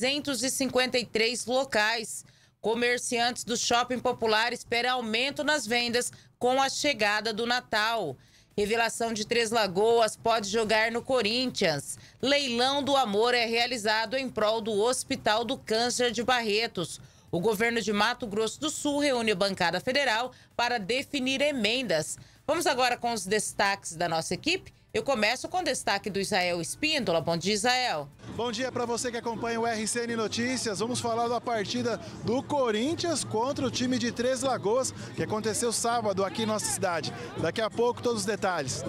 353 locais. Comerciantes do shopping popular esperam aumento nas vendas com a chegada do Natal. Revelação de Três Lagoas pode jogar no Corinthians. Leilão do Amor é realizado em prol do Hospital do Câncer de Barretos. O governo de Mato Grosso do Sul reúne a bancada federal para definir emendas. Vamos agora com os destaques da nossa equipe. Eu começo com o destaque do Israel Espíndola. Bom dia, Israel. Bom dia para você que acompanha o RCN Notícias. Vamos falar da partida do Corinthians contra o time de Três Lagoas, que aconteceu sábado aqui em nossa cidade. Daqui a pouco, todos os detalhes.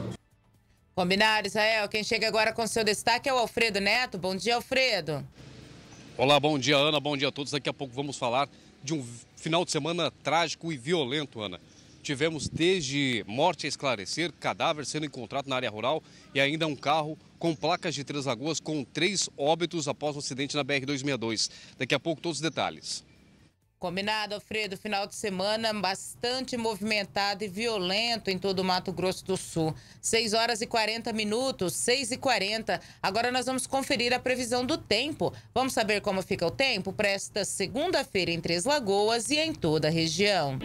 Combinado, Israel. Quem chega agora com seu destaque é o Alfredo Neto. Bom dia, Alfredo. Olá, bom dia, Ana. Bom dia a todos. Daqui a pouco vamos falar de um final de semana trágico e violento, Ana. Tivemos desde morte a esclarecer, cadáver sendo encontrado na área rural e ainda um carro com placas de Três Lagoas com três óbitos após o um acidente na BR-262. Daqui a pouco todos os detalhes. Combinado, Alfredo. Final de semana bastante movimentado e violento em todo o Mato Grosso do Sul. 6 horas e 40 minutos, 6 e 40. Agora nós vamos conferir a previsão do tempo. Vamos saber como fica o tempo para esta segunda-feira em Três Lagoas e em toda a região.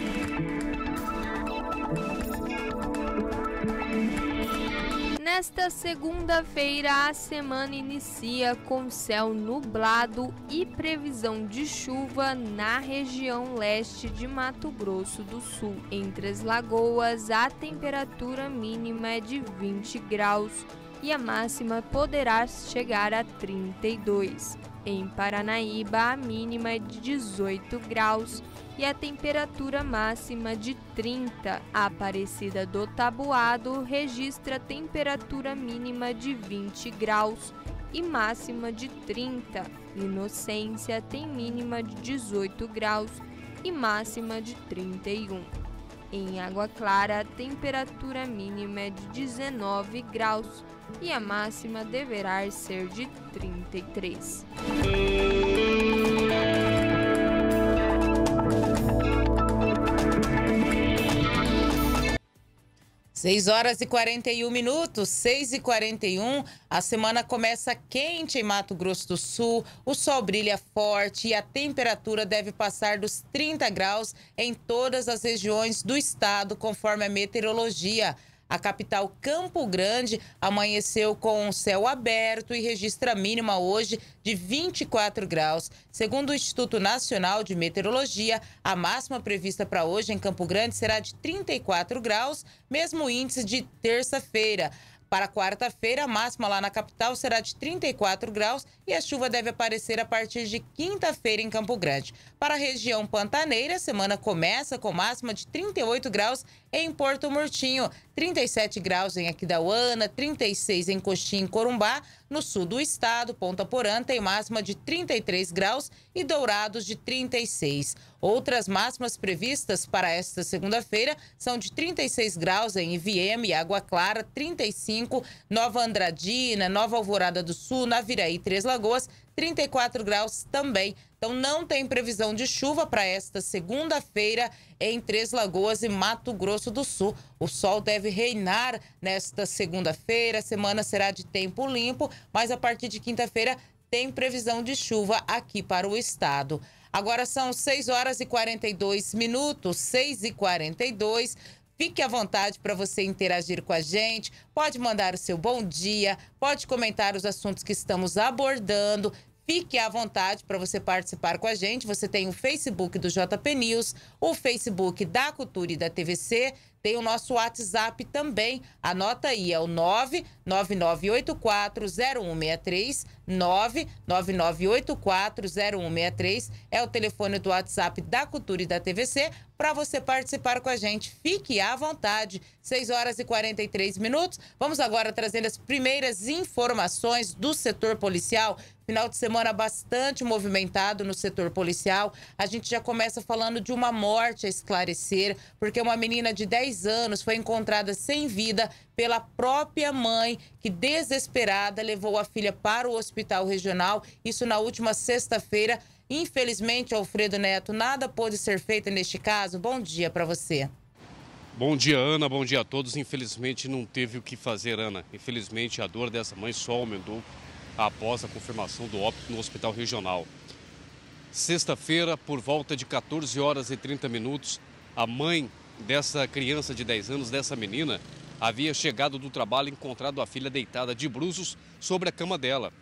Nesta segunda-feira, a semana inicia com céu nublado e previsão de chuva na região leste de Mato Grosso do Sul. Entre as lagoas, a temperatura mínima é de 20 graus e a máxima poderá chegar a 32. Em Paranaíba, a mínima é de 18 graus e a temperatura máxima de 30. A Aparecida do Tabuado registra temperatura mínima de 20 graus e máxima de 30. Inocência tem mínima de 18 graus e máxima de 31. Em Água Clara, a temperatura mínima é de 19 graus e a máxima deverá ser de 33. 6 horas e 41 minutos, 6 e 41. A semana começa quente em Mato Grosso do Sul, o sol brilha forte e a temperatura deve passar dos 30 graus em todas as regiões do estado, conforme a meteorologia. A capital Campo Grande amanheceu com o céu aberto e registra mínima hoje de 24 graus. Segundo o Instituto Nacional de Meteorologia, a máxima prevista para hoje em Campo Grande será de 34 graus, mesmo índice de terça-feira. Para quarta-feira, a máxima lá na capital será de 34 graus e a chuva deve aparecer a partir de quinta-feira em Campo Grande. Para a região pantaneira, a semana começa com máxima de 38 graus em Porto Murtinho, 37 graus em Aquidauana, 36 em Coxim e Corumbá. No sul do estado, Ponta Porã tem máxima de 33 graus e Dourados de 36. Outras máximas previstas para esta segunda-feira são de 36 graus em IVM e Água Clara, 35, Nova Andradina, Nova Alvorada do Sul, Naviraí, Três Lagoas, 34 graus também. Então não tem previsão de chuva para esta segunda-feira em Três Lagoas e Mato Grosso do Sul. O sol deve reinar nesta segunda-feira. A semana será de tempo limpo, mas a partir de quinta-feira tem previsão de chuva aqui para o estado. Agora são 6 horas e 42 minutos, 6 e 42. Fique à vontade para você interagir com a gente. Pode mandar o seu bom dia, pode comentar os assuntos que estamos abordando. Fique à vontade para você participar com a gente. Você tem o Facebook do JP News, o Facebook da Cultura e da TVC, tem o nosso WhatsApp também. Anota aí, é o 999840163, 999840163 é o telefone do WhatsApp da Cultura e da TVC para você participar com a gente. Fique à vontade. 6 horas e 43 minutos. Vamos agora trazendo as primeiras informações do setor policial. Final de semana bastante movimentado no setor policial. A gente já começa falando de uma morte a esclarecer, porque uma menina de 10 anos foi encontrada sem vida pela própria mãe, que desesperada levou a filha para o hospital regional. Isso na última sexta-feira. Infelizmente, Alfredo Neto, nada pôde ser feito neste caso. Bom dia para você. Bom dia, Ana. Bom dia a todos. Infelizmente, não teve o que fazer, Ana. Infelizmente, a dor dessa mãe só aumentou após a confirmação do óbito no hospital regional. Sexta-feira, por volta de 14 horas e 30 minutos, a mãe dessa criança de 10 anos, dessa menina, havia chegado do trabalho e encontrado a filha deitada de bruços sobre a cama dela.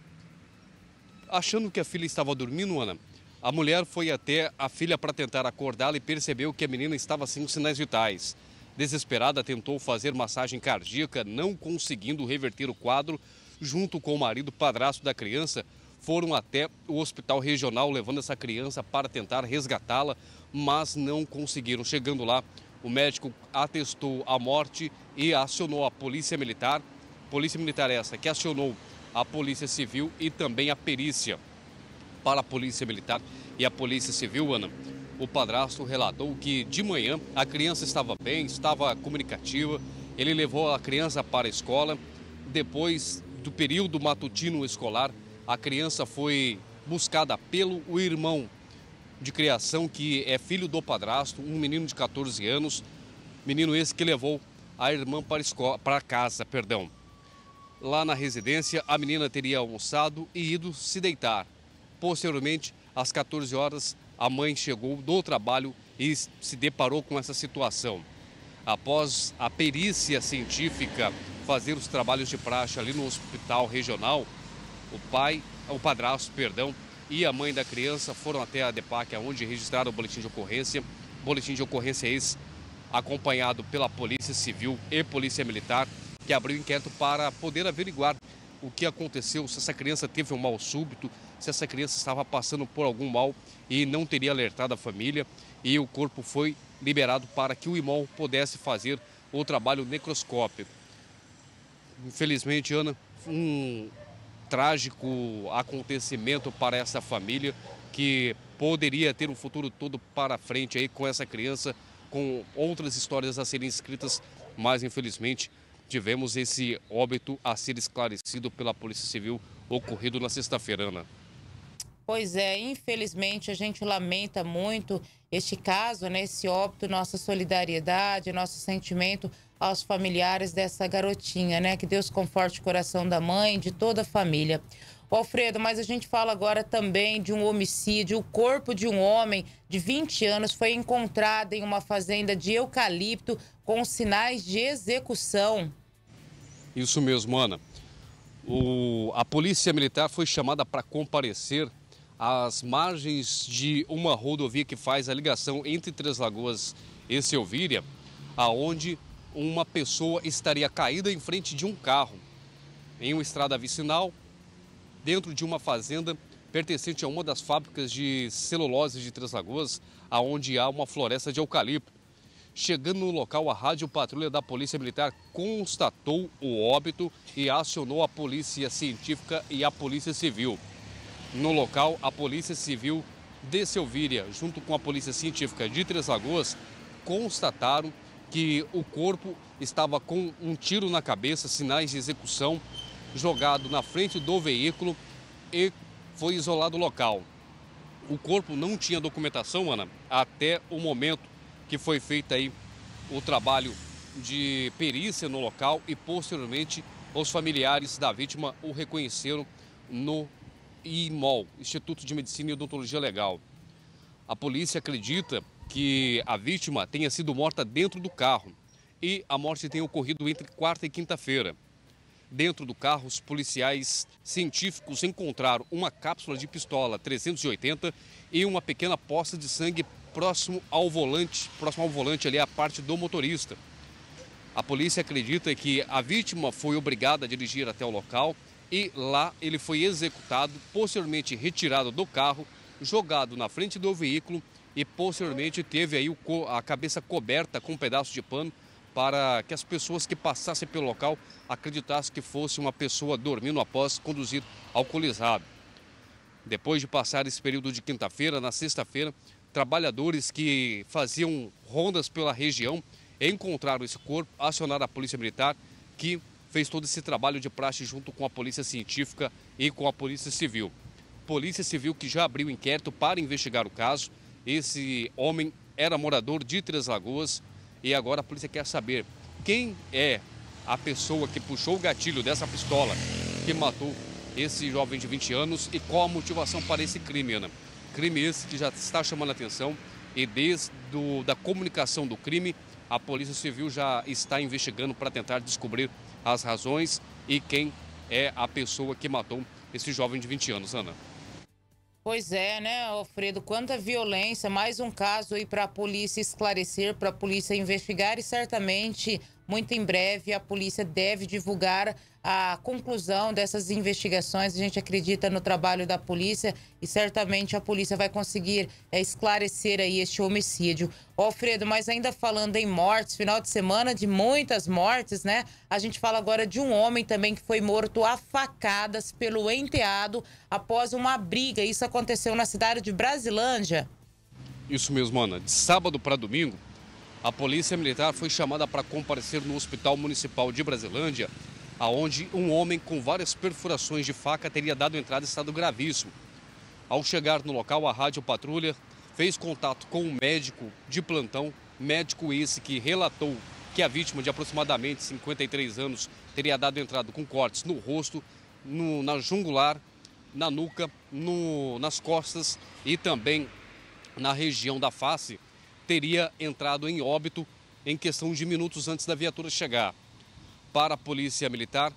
Achando que a filha estava dormindo, Ana, a mulher foi até a filha para tentar acordá-la e percebeu que a menina estava sem sinais vitais. Desesperada, tentou fazer massagem cardíaca, não conseguindo reverter o quadro. Junto com o marido padrasto da criança, foram até o hospital regional levando essa criança para tentar resgatá-la, mas não conseguiram. Chegando lá, o médico atestou a morte e acionou a polícia militar. Polícia militar essa que acionou a polícia civil e também a perícia para a polícia militar e a polícia civil, Ana. O padrasto relatou que de manhã a criança estava bem, estava comunicativa. Ele levou a criança para a escola. Depois do período matutino escolar, a criança foi buscada pelo irmão de criação, que é filho do padrasto, um menino de 14 anos, menino esse que levou a irmã para, escola, para casa. Perdão. Lá na residência, a menina teria almoçado e ido se deitar. Posteriormente, às 14 horas, a mãe chegou do trabalho e se deparou com essa situação. Após a perícia científica fazer os trabalhos de praxe ali no hospital regional, o pai, o padrasto, perdão, e a mãe da criança foram até a DEPAC, onde registraram o boletim de ocorrência. Boletim de ocorrência esse acompanhado pela Polícia Civil e Polícia Militar, que abriu inquérito para poder averiguar o que aconteceu, se essa criança teve um mal súbito, se essa criança estava passando por algum mal e não teria alertado a família. E o corpo foi liberado para que o irmão pudesse fazer o trabalho necroscópico. Infelizmente, Ana, um trágico acontecimento para essa família que poderia ter um futuro todo para frente aí com essa criança, com outras histórias a serem escritas, mas infelizmente tivemos esse óbito a ser esclarecido pela Polícia Civil ocorrido na sexta-feira, Ana. Pois é, infelizmente a gente lamenta muito este caso, né, esse óbito, nossa solidariedade, nosso sentimento aos familiares dessa garotinha, né? Que Deus conforte o coração da mãe, de toda a família. Alfredo, mas a gente fala agora também de um homicídio. O corpo de um homem de 20 anos foi encontrado em uma fazenda de eucalipto com sinais de execução. Isso mesmo, Ana. O, a polícia militar foi chamada para comparecer às margens de uma rodovia que faz a ligação entre Três Lagoas e Selvíria, aonde uma pessoa estaria caída em frente de um carro em uma estrada vicinal, dentro de uma fazenda pertencente a uma das fábricas de celulose de Três Lagoas, aonde há uma floresta de eucalipto. Chegando no local, a rádio patrulha da Polícia Militar constatou o óbito e acionou a Polícia Científica e a Polícia Civil. No local, a Polícia Civil de Selvíria, junto com a Polícia Científica de Três Lagoas, constataram que o corpo estava com um tiro na cabeça, sinais de execução, jogado na frente do veículo e foi isolado o local. O corpo não tinha documentação, Ana, até o momento que foi feito aí o trabalho de perícia no local e posteriormente os familiares da vítima o reconheceram no IMOL, Instituto de Medicina e Odontologia Legal. A polícia acredita que a vítima tenha sido morta dentro do carro e a morte tenha ocorrido entre quarta e quinta-feira. Dentro do carro, os policiais científicos encontraram uma cápsula de pistola 380 e uma pequena poça de sangue próximo ao volante, próximo ao volante ali a parte do motorista. A polícia acredita que a vítima foi obrigada a dirigir até o local e lá ele foi executado, posteriormente retirado do carro, jogado na frente do veículo e posteriormente teve aí a cabeça coberta com um pedaço de pano para que as pessoas que passassem pelo local acreditassem que fosse uma pessoa dormindo após conduzir alcoolizado. Depois de passar esse período de quinta-feira, na sexta-feira, trabalhadores que faziam rondas pela região encontraram esse corpo, acionaram a Polícia Militar, que fez todo esse trabalho de praxe junto com a Polícia Científica e com a Polícia Civil. Polícia Civil que já abriu inquérito para investigar o caso esse homem era morador de Três Lagoas e agora a polícia quer saber quem é a pessoa que puxou o gatilho dessa pistola que matou esse jovem de 20 anos e qual a motivação para esse crime, Ana. Crime esse que já está chamando a atenção e desde do, da comunicação do crime, a Polícia Civil já está investigando para tentar descobrir as razões e quem é a pessoa que matou esse jovem de 20 anos, Ana. Pois é, né, Alfredo? Quanta violência, mais um caso aí para a polícia esclarecer, para a polícia investigar e certamente muito em breve a polícia deve divulgar a conclusão dessas investigações. A gente acredita no trabalho da polícia e certamente a polícia vai conseguir é, esclarecer aí este homicídio. Alfredo, mas ainda falando em mortes, final de semana de muitas mortes, né? A gente fala agora de um homem também que foi morto a facadas pelo enteado após uma briga. Isso aconteceu na cidade de Brasilândia. Isso mesmo, Ana. De sábado para domingo, a polícia militar foi chamada para comparecer no Hospital Municipal de Brasilândia, aonde um homem com várias perfurações de faca teria dado entrada em estado gravíssimo. Ao chegar no local, a rádio patrulha fez contato com um médico de plantão, médico esse que relatou que a vítima de aproximadamente 53 anos teria dado entrada com cortes no rosto, no, na jungular, na nuca, no, nas costas e também na região da face teria entrado em óbito em questão de minutos antes da viatura chegar. Para a polícia militar,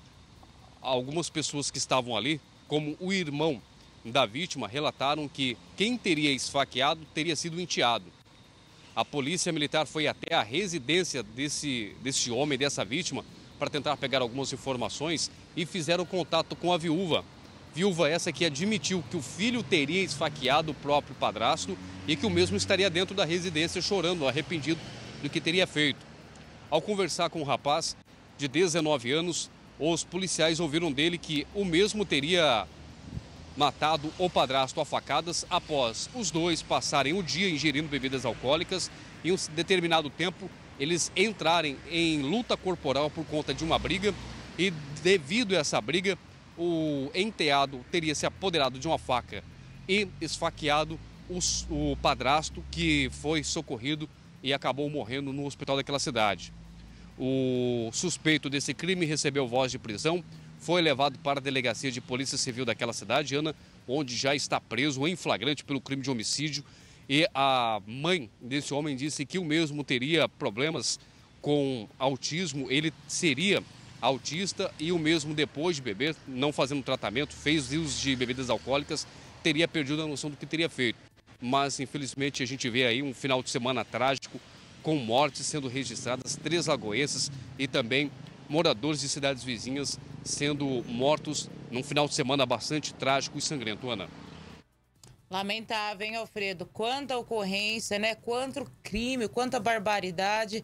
algumas pessoas que estavam ali, como o irmão da vítima, relataram que quem teria esfaqueado teria sido enteado. A polícia militar foi até a residência desse, desse homem, dessa vítima, para tentar pegar algumas informações e fizeram contato com a viúva, Viúva essa que admitiu que o filho teria esfaqueado o próprio padrasto e que o mesmo estaria dentro da residência chorando, arrependido do que teria feito. Ao conversar com o rapaz de 19 anos, os policiais ouviram dele que o mesmo teria matado o padrasto a facadas após os dois passarem o dia ingerindo bebidas alcoólicas e um determinado tempo eles entrarem em luta corporal por conta de uma briga e devido a essa briga o enteado teria se apoderado de uma faca e esfaqueado os, o padrasto que foi socorrido e acabou morrendo no hospital daquela cidade. O suspeito desse crime recebeu voz de prisão, foi levado para a delegacia de polícia civil daquela cidade, Ana, onde já está preso em flagrante pelo crime de homicídio. E a mãe desse homem disse que o mesmo teria problemas com autismo, ele seria autista e o mesmo depois de beber, não fazendo tratamento, fez uso de bebidas alcoólicas, teria perdido a noção do que teria feito. Mas infelizmente a gente vê aí um final de semana trágico com mortes sendo registradas, três lagoenses e também moradores de cidades vizinhas sendo mortos num final de semana bastante trágico e sangrento, Ana. Lamentável, hein, Alfredo? Quanta ocorrência, né? Quanto crime, quanta barbaridade.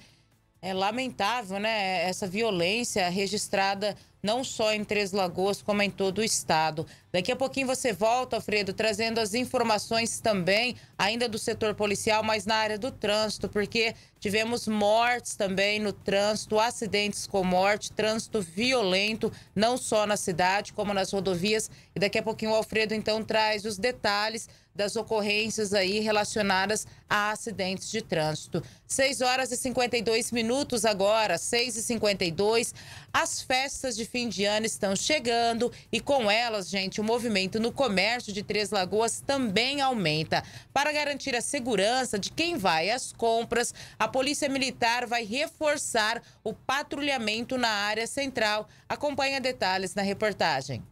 É lamentável, né? Essa violência registrada não só em Três Lagoas, como em todo o estado. Daqui a pouquinho você volta, Alfredo, trazendo as informações também, ainda do setor policial, mas na área do trânsito, porque tivemos mortes também no trânsito, acidentes com morte, trânsito violento, não só na cidade, como nas rodovias. E daqui a pouquinho o Alfredo, então, traz os detalhes das ocorrências aí relacionadas a acidentes de trânsito. 6 horas e 52 minutos agora, 6 e 52. As festas de fim de ano estão chegando e com elas, gente, o movimento no comércio de Três Lagoas também aumenta. Para garantir a segurança de quem vai às compras, a Polícia Militar vai reforçar o patrulhamento na área central. Acompanhe detalhes na reportagem.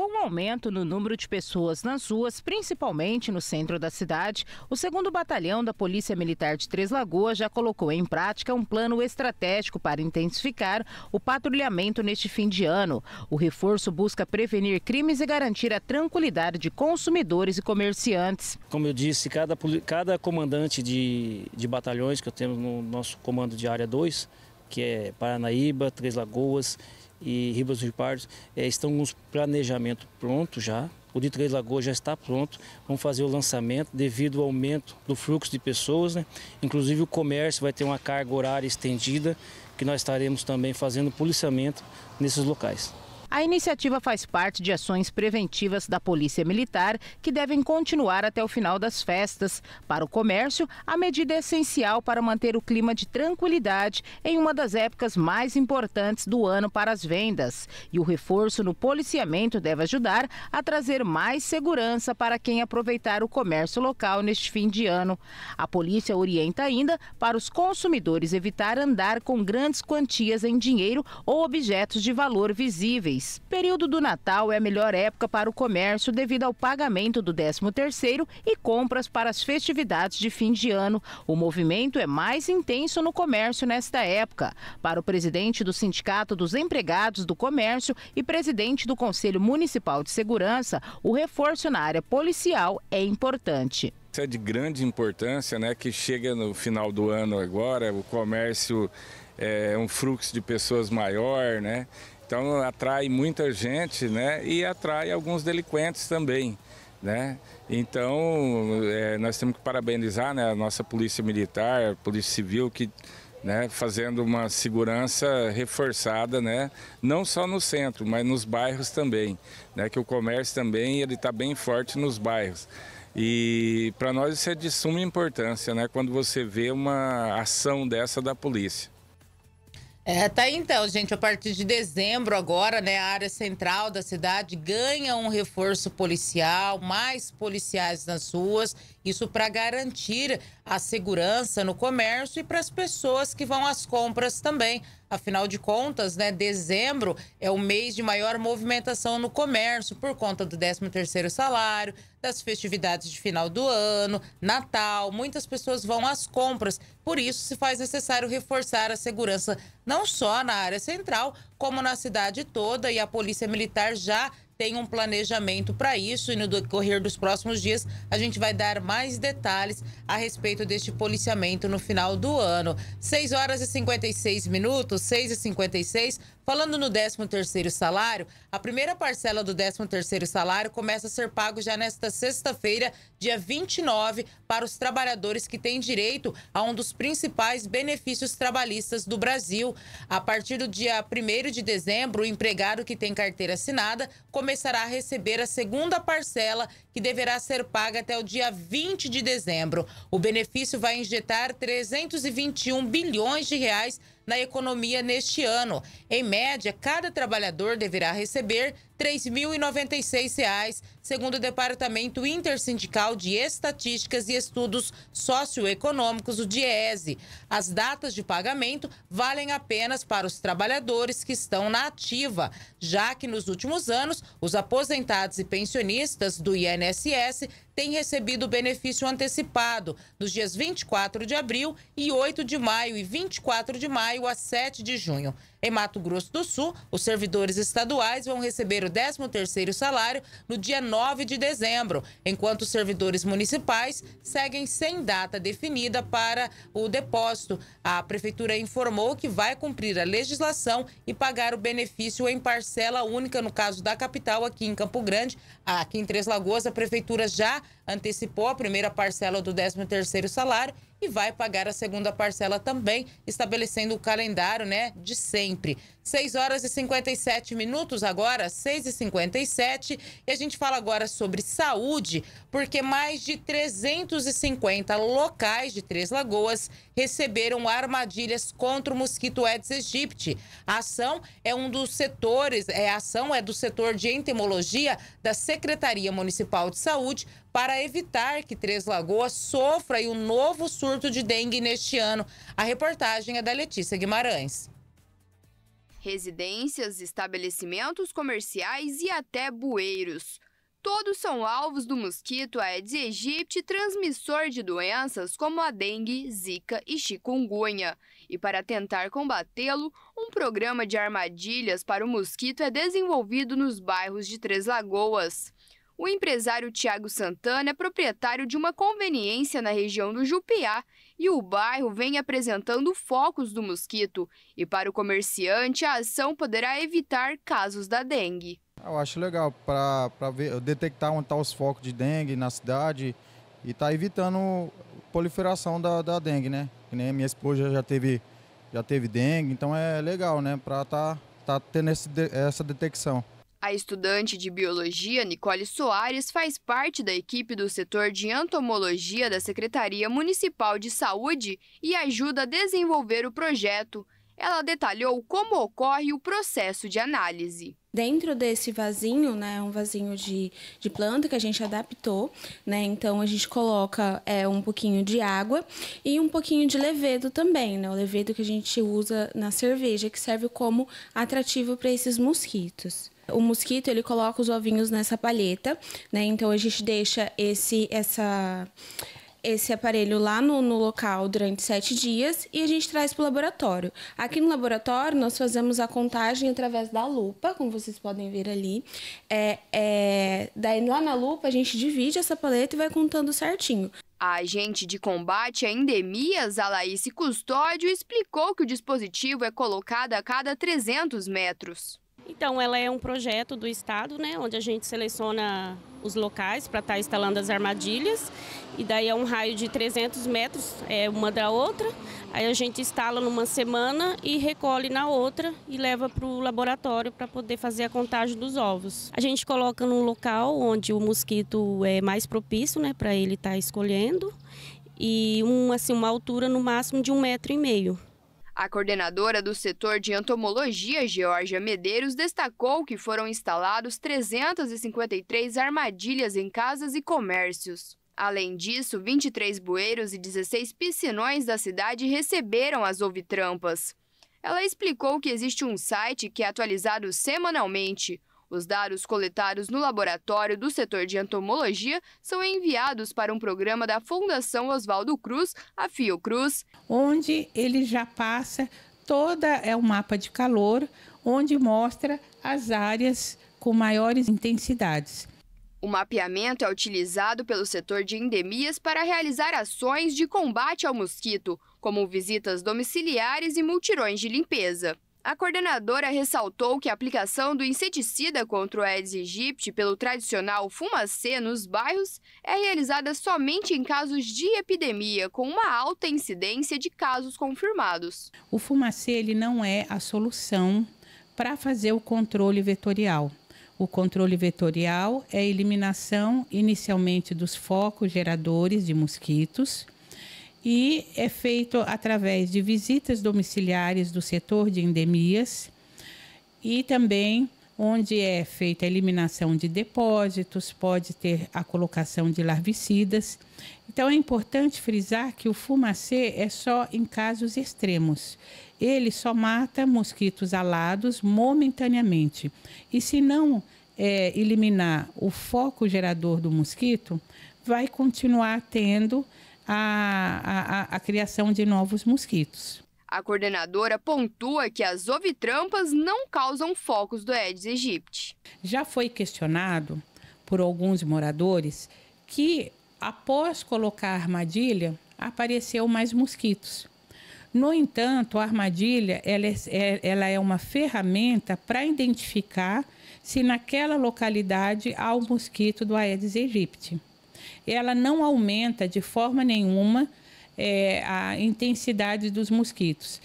Com o aumento no número de pessoas nas ruas, principalmente no centro da cidade, o 2 Batalhão da Polícia Militar de Três Lagoas já colocou em prática um plano estratégico para intensificar o patrulhamento neste fim de ano. O reforço busca prevenir crimes e garantir a tranquilidade de consumidores e comerciantes. Como eu disse, cada, cada comandante de, de batalhões que eu tenho no nosso comando de área 2, que é Paranaíba, Três Lagoas e Ribas dos Pardos é, estão com os planejamento pronto já. O de Três Lagoas já está pronto. Vamos fazer o lançamento devido ao aumento do fluxo de pessoas. Né? Inclusive o comércio vai ter uma carga horária estendida, que nós estaremos também fazendo policiamento nesses locais. A iniciativa faz parte de ações preventivas da Polícia Militar que devem continuar até o final das festas. Para o comércio, a medida é essencial para manter o clima de tranquilidade em uma das épocas mais importantes do ano para as vendas. E o reforço no policiamento deve ajudar a trazer mais segurança para quem aproveitar o comércio local neste fim de ano. A polícia orienta ainda para os consumidores evitar andar com grandes quantias em dinheiro ou objetos de valor visíveis. Período do Natal é a melhor época para o comércio devido ao pagamento do 13º e compras para as festividades de fim de ano. O movimento é mais intenso no comércio nesta época. Para o presidente do Sindicato dos Empregados do Comércio e presidente do Conselho Municipal de Segurança, o reforço na área policial é importante. Isso é de grande importância, né? Que chega no final do ano agora, o comércio é um fluxo de pessoas maior, né? Então atrai muita gente, né? E atrai alguns delinquentes também, né? Então é, nós temos que parabenizar né, a nossa polícia militar, a polícia civil que né, fazendo uma segurança reforçada, né, não só no centro, mas nos bairros também, né, que o comércio também ele está bem forte nos bairros. E para nós isso é de suma importância, né? Quando você vê uma ação dessa da polícia. É, tá aí então, gente. A partir de dezembro, agora, né, a área central da cidade ganha um reforço policial, mais policiais nas ruas. Isso para garantir a segurança no comércio e para as pessoas que vão às compras também. Afinal de contas, né, dezembro é o mês de maior movimentação no comércio por conta do 13º salário, das festividades de final do ano, Natal. Muitas pessoas vão às compras. Por isso se faz necessário reforçar a segurança não só na área central, como na cidade toda e a Polícia Militar já tem um planejamento para isso e no decorrer dos próximos dias a gente vai dar mais detalhes a respeito deste policiamento no final do ano. 6 horas e 56 minutos, 6 e 56. Falando no 13º salário, a primeira parcela do 13º salário começa a ser pago já nesta sexta-feira, dia 29, para os trabalhadores que têm direito a um dos principais benefícios trabalhistas do Brasil. A partir do dia 1 de dezembro, o empregado que tem carteira assinada começará a receber a segunda parcela, que deverá ser paga até o dia 20 de dezembro. O benefício vai injetar 321 bilhões de reais na economia neste ano. Em média, cada trabalhador deverá receber R$ 3.096, segundo o Departamento Intersindical de Estatísticas e Estudos Socioeconômicos, o DIESE. As datas de pagamento valem apenas para os trabalhadores que estão na ativa, já que nos últimos anos, os aposentados e pensionistas do INSS têm recebido benefício antecipado nos dias 24 de abril e 8 de maio e 24 de maio a 7 de junho. Em Mato Grosso do Sul, os servidores estaduais vão receber o 13º salário no dia 9 de dezembro, enquanto os servidores municipais seguem sem data definida para o depósito. A prefeitura informou que vai cumprir a legislação e pagar o benefício em parcela única no caso da capital aqui em Campo Grande. Aqui em Três Lagoas, a prefeitura já antecipou a primeira parcela do 13º salário e vai pagar a segunda parcela também, estabelecendo o calendário, né, de sempre. 6 horas e 57 minutos agora, 6 e 57, e a gente fala agora sobre saúde, porque mais de 350 locais de Três Lagoas receberam armadilhas contra o mosquito Aedes aegypti. A ação é um dos setores, é, a ação é do setor de entomologia da Secretaria Municipal de Saúde para evitar que Três Lagoas sofra um novo surto de dengue neste ano. A reportagem é da Letícia Guimarães. Residências, estabelecimentos comerciais e até bueiros. Todos são alvos do mosquito Aedes aegypti, transmissor de doenças como a dengue, zika e chikungunya. E para tentar combatê-lo, um programa de armadilhas para o mosquito é desenvolvido nos bairros de Três Lagoas. O empresário Tiago Santana é proprietário de uma conveniência na região do Jupiá e o bairro vem apresentando focos do mosquito. E para o comerciante, a ação poderá evitar casos da dengue. Eu acho legal para detectar onde estão tá os focos de dengue na cidade e tá evitando proliferação da, da dengue, né? Que nem minha esposa já teve, já teve dengue, então é legal, né? Para estar tá, tá tendo esse, essa detecção. A estudante de biologia, Nicole Soares, faz parte da equipe do setor de entomologia da Secretaria Municipal de Saúde e ajuda a desenvolver o projeto. Ela detalhou como ocorre o processo de análise. Dentro desse vasinho, né, um vasinho de, de planta que a gente adaptou, né, então a gente coloca é, um pouquinho de água e um pouquinho de levedo também, né, o levedo que a gente usa na cerveja, que serve como atrativo para esses mosquitos. O mosquito ele coloca os ovinhos nessa palheta, né? Então a gente deixa esse essa esse aparelho lá no, no, local durante sete dias e a gente traz para o laboratório. Aqui no laboratório, nós fazemos a contagem através da lupa, como vocês podem ver ali. É, é, daí, lá na lupa, a gente divide essa paleta e vai contando certinho. A agente de combate a endemias, Alaíse Custódio, explicou que o dispositivo é colocado a cada 300 metros. Então, ela é um projeto do Estado, né, onde a gente seleciona os locais para estar tá instalando as armadilhas. E daí é um raio de 300 metros, é uma da outra. Aí a gente instala numa semana e recolhe na outra e leva para o laboratório para poder fazer a contagem dos ovos. A gente coloca num local onde o mosquito é mais propício, né, para ele estar tá escolhendo. E um, assim, uma altura no máximo de um metro e meio. A coordenadora do setor de entomologia, Georgia Medeiros, destacou que foram instalados 353 armadilhas em casas e comércios. Além disso, 23 bueiros e 16 piscinões da cidade receberam as ovitrampas. Ela explicou que existe um site que é atualizado semanalmente, os dados coletados no laboratório do setor de entomologia são enviados para um programa da Fundação Oswaldo Cruz, a Fiocruz, onde ele já passa toda é um mapa de calor, onde mostra as áreas com maiores intensidades. O mapeamento é utilizado pelo setor de endemias para realizar ações de combate ao mosquito, como visitas domiciliares e multirões de limpeza. A coordenadora ressaltou que a aplicação do inseticida contra o Aedes aegypti pelo tradicional fumacê nos bairros é realizada somente em casos de epidemia, com uma alta incidência de casos confirmados. O fumacê ele não é a solução para fazer o controle vetorial. O controle vetorial é a eliminação inicialmente dos focos geradores de mosquitos e é feito através de visitas domiciliares do setor de endemias e também onde é feita a eliminação de depósitos, pode ter a colocação de larvicidas. Então é importante frisar que o fumacê é só em casos extremos. Ele só mata mosquitos alados momentaneamente. E se não é, eliminar o foco gerador do mosquito, vai continuar tendo a, a, a criação de novos mosquitos. A coordenadora pontua que as ovitrampas não causam focos do Aedes aegypti. Já foi questionado por alguns moradores que, após colocar a armadilha, apareceu mais mosquitos. No entanto, a armadilha ela é, é ela é uma ferramenta para identificar se naquela localidade há o mosquito do Aedes aegypti ela não aumenta de forma nenhuma é, a intensidade dos mosquitos.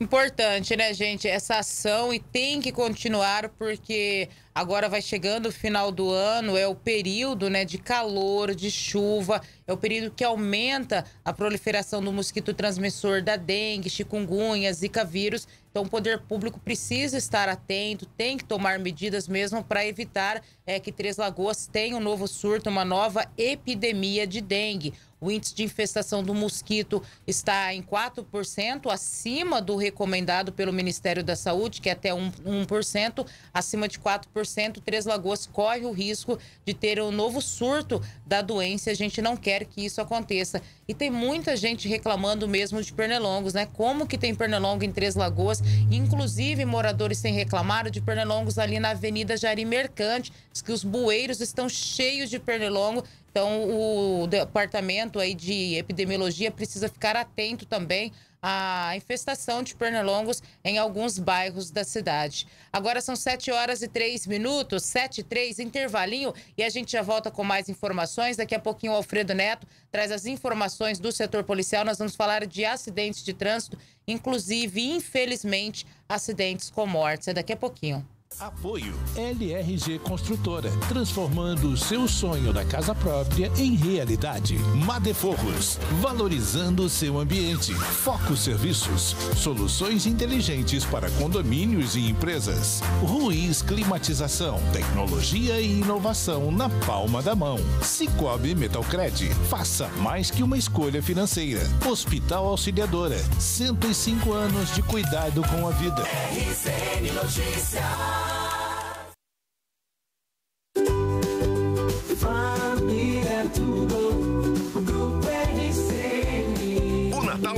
Importante, né, gente, essa ação e tem que continuar porque agora vai chegando o final do ano, é o período, né, de calor, de chuva, é o período que aumenta a proliferação do mosquito transmissor da dengue, chikungunya, zika vírus. Então, o poder público precisa estar atento, tem que tomar medidas mesmo para evitar é, que Três Lagoas tenha um novo surto, uma nova epidemia de dengue. O índice de infestação do mosquito está em 4%, acima do recomendado pelo Ministério da Saúde, que é até 1%, 1% acima de 4%. Três Lagoas corre o risco de ter um novo surto da doença. A gente não quer que isso aconteça. E tem muita gente reclamando mesmo de pernilongos, né? Como que tem pernilongo em Três Lagoas? Inclusive, moradores têm reclamado de pernilongos ali na Avenida Jari Mercante. Diz que os bueiros estão cheios de pernilongo. Então, o departamento aí de epidemiologia precisa ficar atento também a infestação de pernilongos em alguns bairros da cidade. Agora são 7 horas e 3 minutos, 7 e 3, intervalinho, e a gente já volta com mais informações. Daqui a pouquinho o Alfredo Neto traz as informações do setor policial. Nós vamos falar de acidentes de trânsito, inclusive, infelizmente, acidentes com mortes. É daqui a pouquinho. Apoio LRG Construtora, transformando o seu sonho da casa própria em realidade. Madeforros, valorizando o seu ambiente. Foco Serviços, soluções inteligentes para condomínios e empresas. Ruiz Climatização, tecnologia e inovação na palma da mão. Cicobi Metalcred, faça mais que uma escolha financeira. Hospital Auxiliadora, 105 anos de cuidado com a vida. RCN Notícias. Família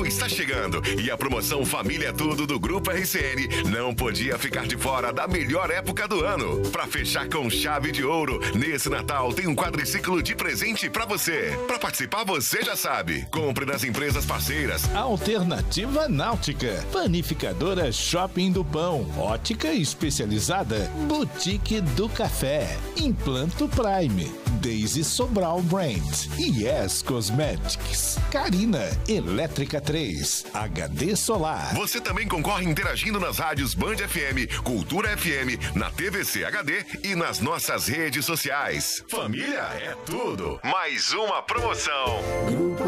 Está chegando e a promoção Família Tudo do Grupo RCN não podia ficar de fora da melhor época do ano. Para fechar com chave de ouro, nesse Natal tem um quadriciclo de presente para você. Para participar, você já sabe. Compre nas empresas parceiras. Alternativa Náutica, Panificadora Shopping do Pão, Ótica Especializada, Boutique do Café, Implanto Prime, Daisy Sobral Brand, Yes Cosmetics, Carina, Elétrica 3, HD Solar. Você também concorre interagindo nas rádios Band FM, Cultura FM, na TVC HD e nas nossas redes sociais. Família é tudo. Mais uma promoção. Grupo.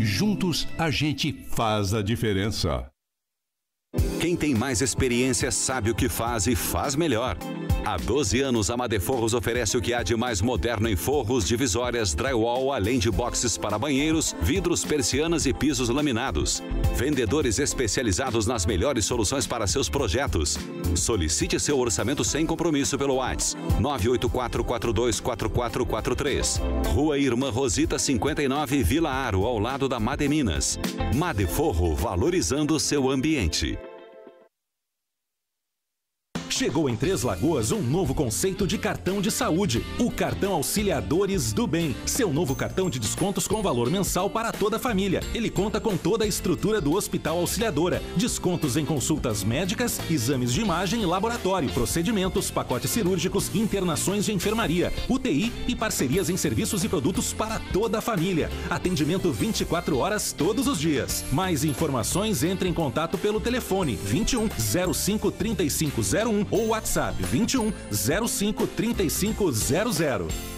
Juntos a gente faz a diferença. Quem tem mais experiência sabe o que faz e faz melhor. Há 12 anos, a Madeforros oferece o que há de mais moderno em forros, divisórias, drywall, além de boxes para banheiros, vidros, persianas e pisos laminados. Vendedores especializados nas melhores soluções para seus projetos. Solicite seu orçamento sem compromisso pelo WhatsApp 984424443. Rua Irmã Rosita 59, Vila Aro, ao lado da Mademinas. Madeforro, valorizando seu ambiente. Chegou em Três Lagoas um novo conceito de cartão de saúde, o cartão Auxiliadores do Bem. Seu novo cartão de descontos com valor mensal para toda a família. Ele conta com toda a estrutura do Hospital Auxiliadora, descontos em consultas médicas, exames de imagem e laboratório, procedimentos, pacotes cirúrgicos, internações de enfermaria, UTI e parcerias em serviços e produtos para toda a família. Atendimento 24 horas todos os dias. Mais informações entre em contato pelo telefone 21 05 3501 ou WhatsApp 21 05 3500.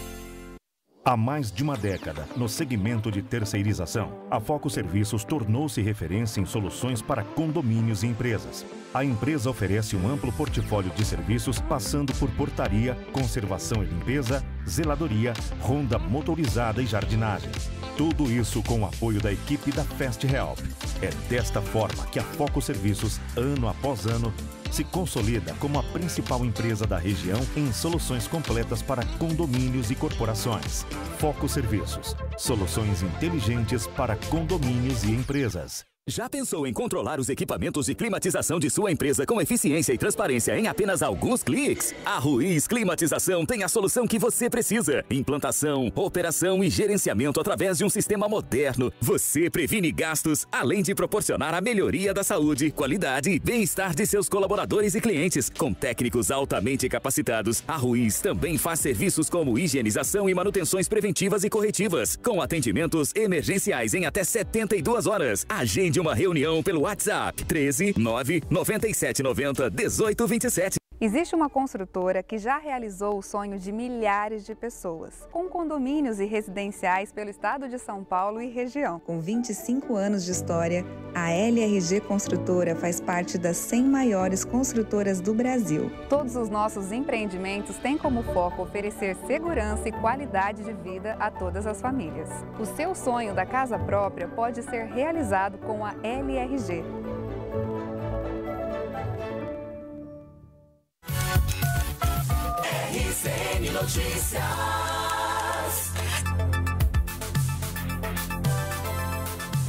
Há mais de uma década, no segmento de terceirização, a Foco Serviços tornou-se referência em soluções para condomínios e empresas. A empresa oferece um amplo portfólio de serviços, passando por portaria, conservação e limpeza, zeladoria, ronda motorizada e jardinagem. Tudo isso com o apoio da equipe da Fast Help. É desta forma que a Foco Serviços, ano após ano, se consolida como a principal empresa da região em soluções completas para condomínios e corporações. Foco Serviços. Soluções inteligentes para condomínios e empresas. Já pensou em controlar os equipamentos de climatização de sua empresa com eficiência e transparência em apenas alguns cliques? A Ruiz Climatização tem a solução que você precisa. Implantação, operação e gerenciamento através de um sistema moderno. Você previne gastos, além de proporcionar a melhoria da saúde, qualidade e bem-estar de seus colaboradores e clientes. Com técnicos altamente capacitados, a Ruiz também faz serviços como higienização e manutenções preventivas e corretivas, com atendimentos emergenciais em até 72 horas. Agende uma reunião pelo WhatsApp 13 9 97 90 18 27. Existe uma construtora que já realizou o sonho de milhares de pessoas, com condomínios e residenciais pelo estado de São Paulo e região. Com 25 anos de história, a LRG Construtora faz parte das 100 maiores construtoras do Brasil. Todos os nossos empreendimentos têm como foco oferecer segurança e qualidade de vida a todas as famílias. O seu sonho da casa própria pode ser realizado com a LRG. RCN Notícias.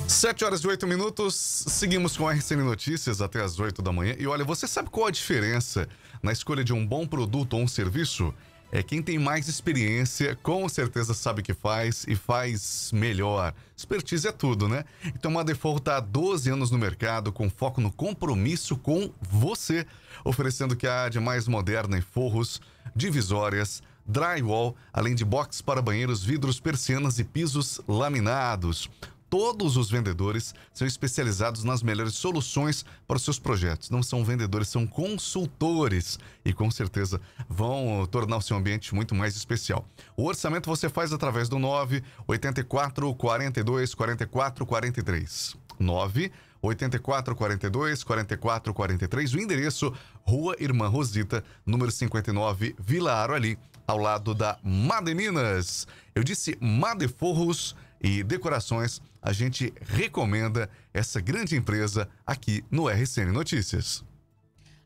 Sete horas e oito minutos, seguimos com a RCN Notícias até as 8 da manhã. E olha, você sabe qual a diferença na escolha de um bom produto ou um serviço? É quem tem mais experiência, com certeza sabe o que faz e faz melhor. Expertise é tudo, né? Então, a Deforro está há 12 anos no mercado, com foco no compromisso com você, oferecendo que há de mais moderna em forros, divisórias, drywall, além de box para banheiros, vidros, persianas e pisos laminados. Todos os vendedores são especializados nas melhores soluções para os seus projetos. Não são vendedores, são consultores e com certeza vão tornar o seu ambiente muito mais especial. O orçamento você faz através do 9 84 42 44 43. 9 84 42 44 43. O endereço Rua Irmã Rosita, número 59, Vila Aro ali, ao lado da Mademinas. Eu disse Madeforros e Decorações. A gente recomenda essa grande empresa aqui no RCN Notícias.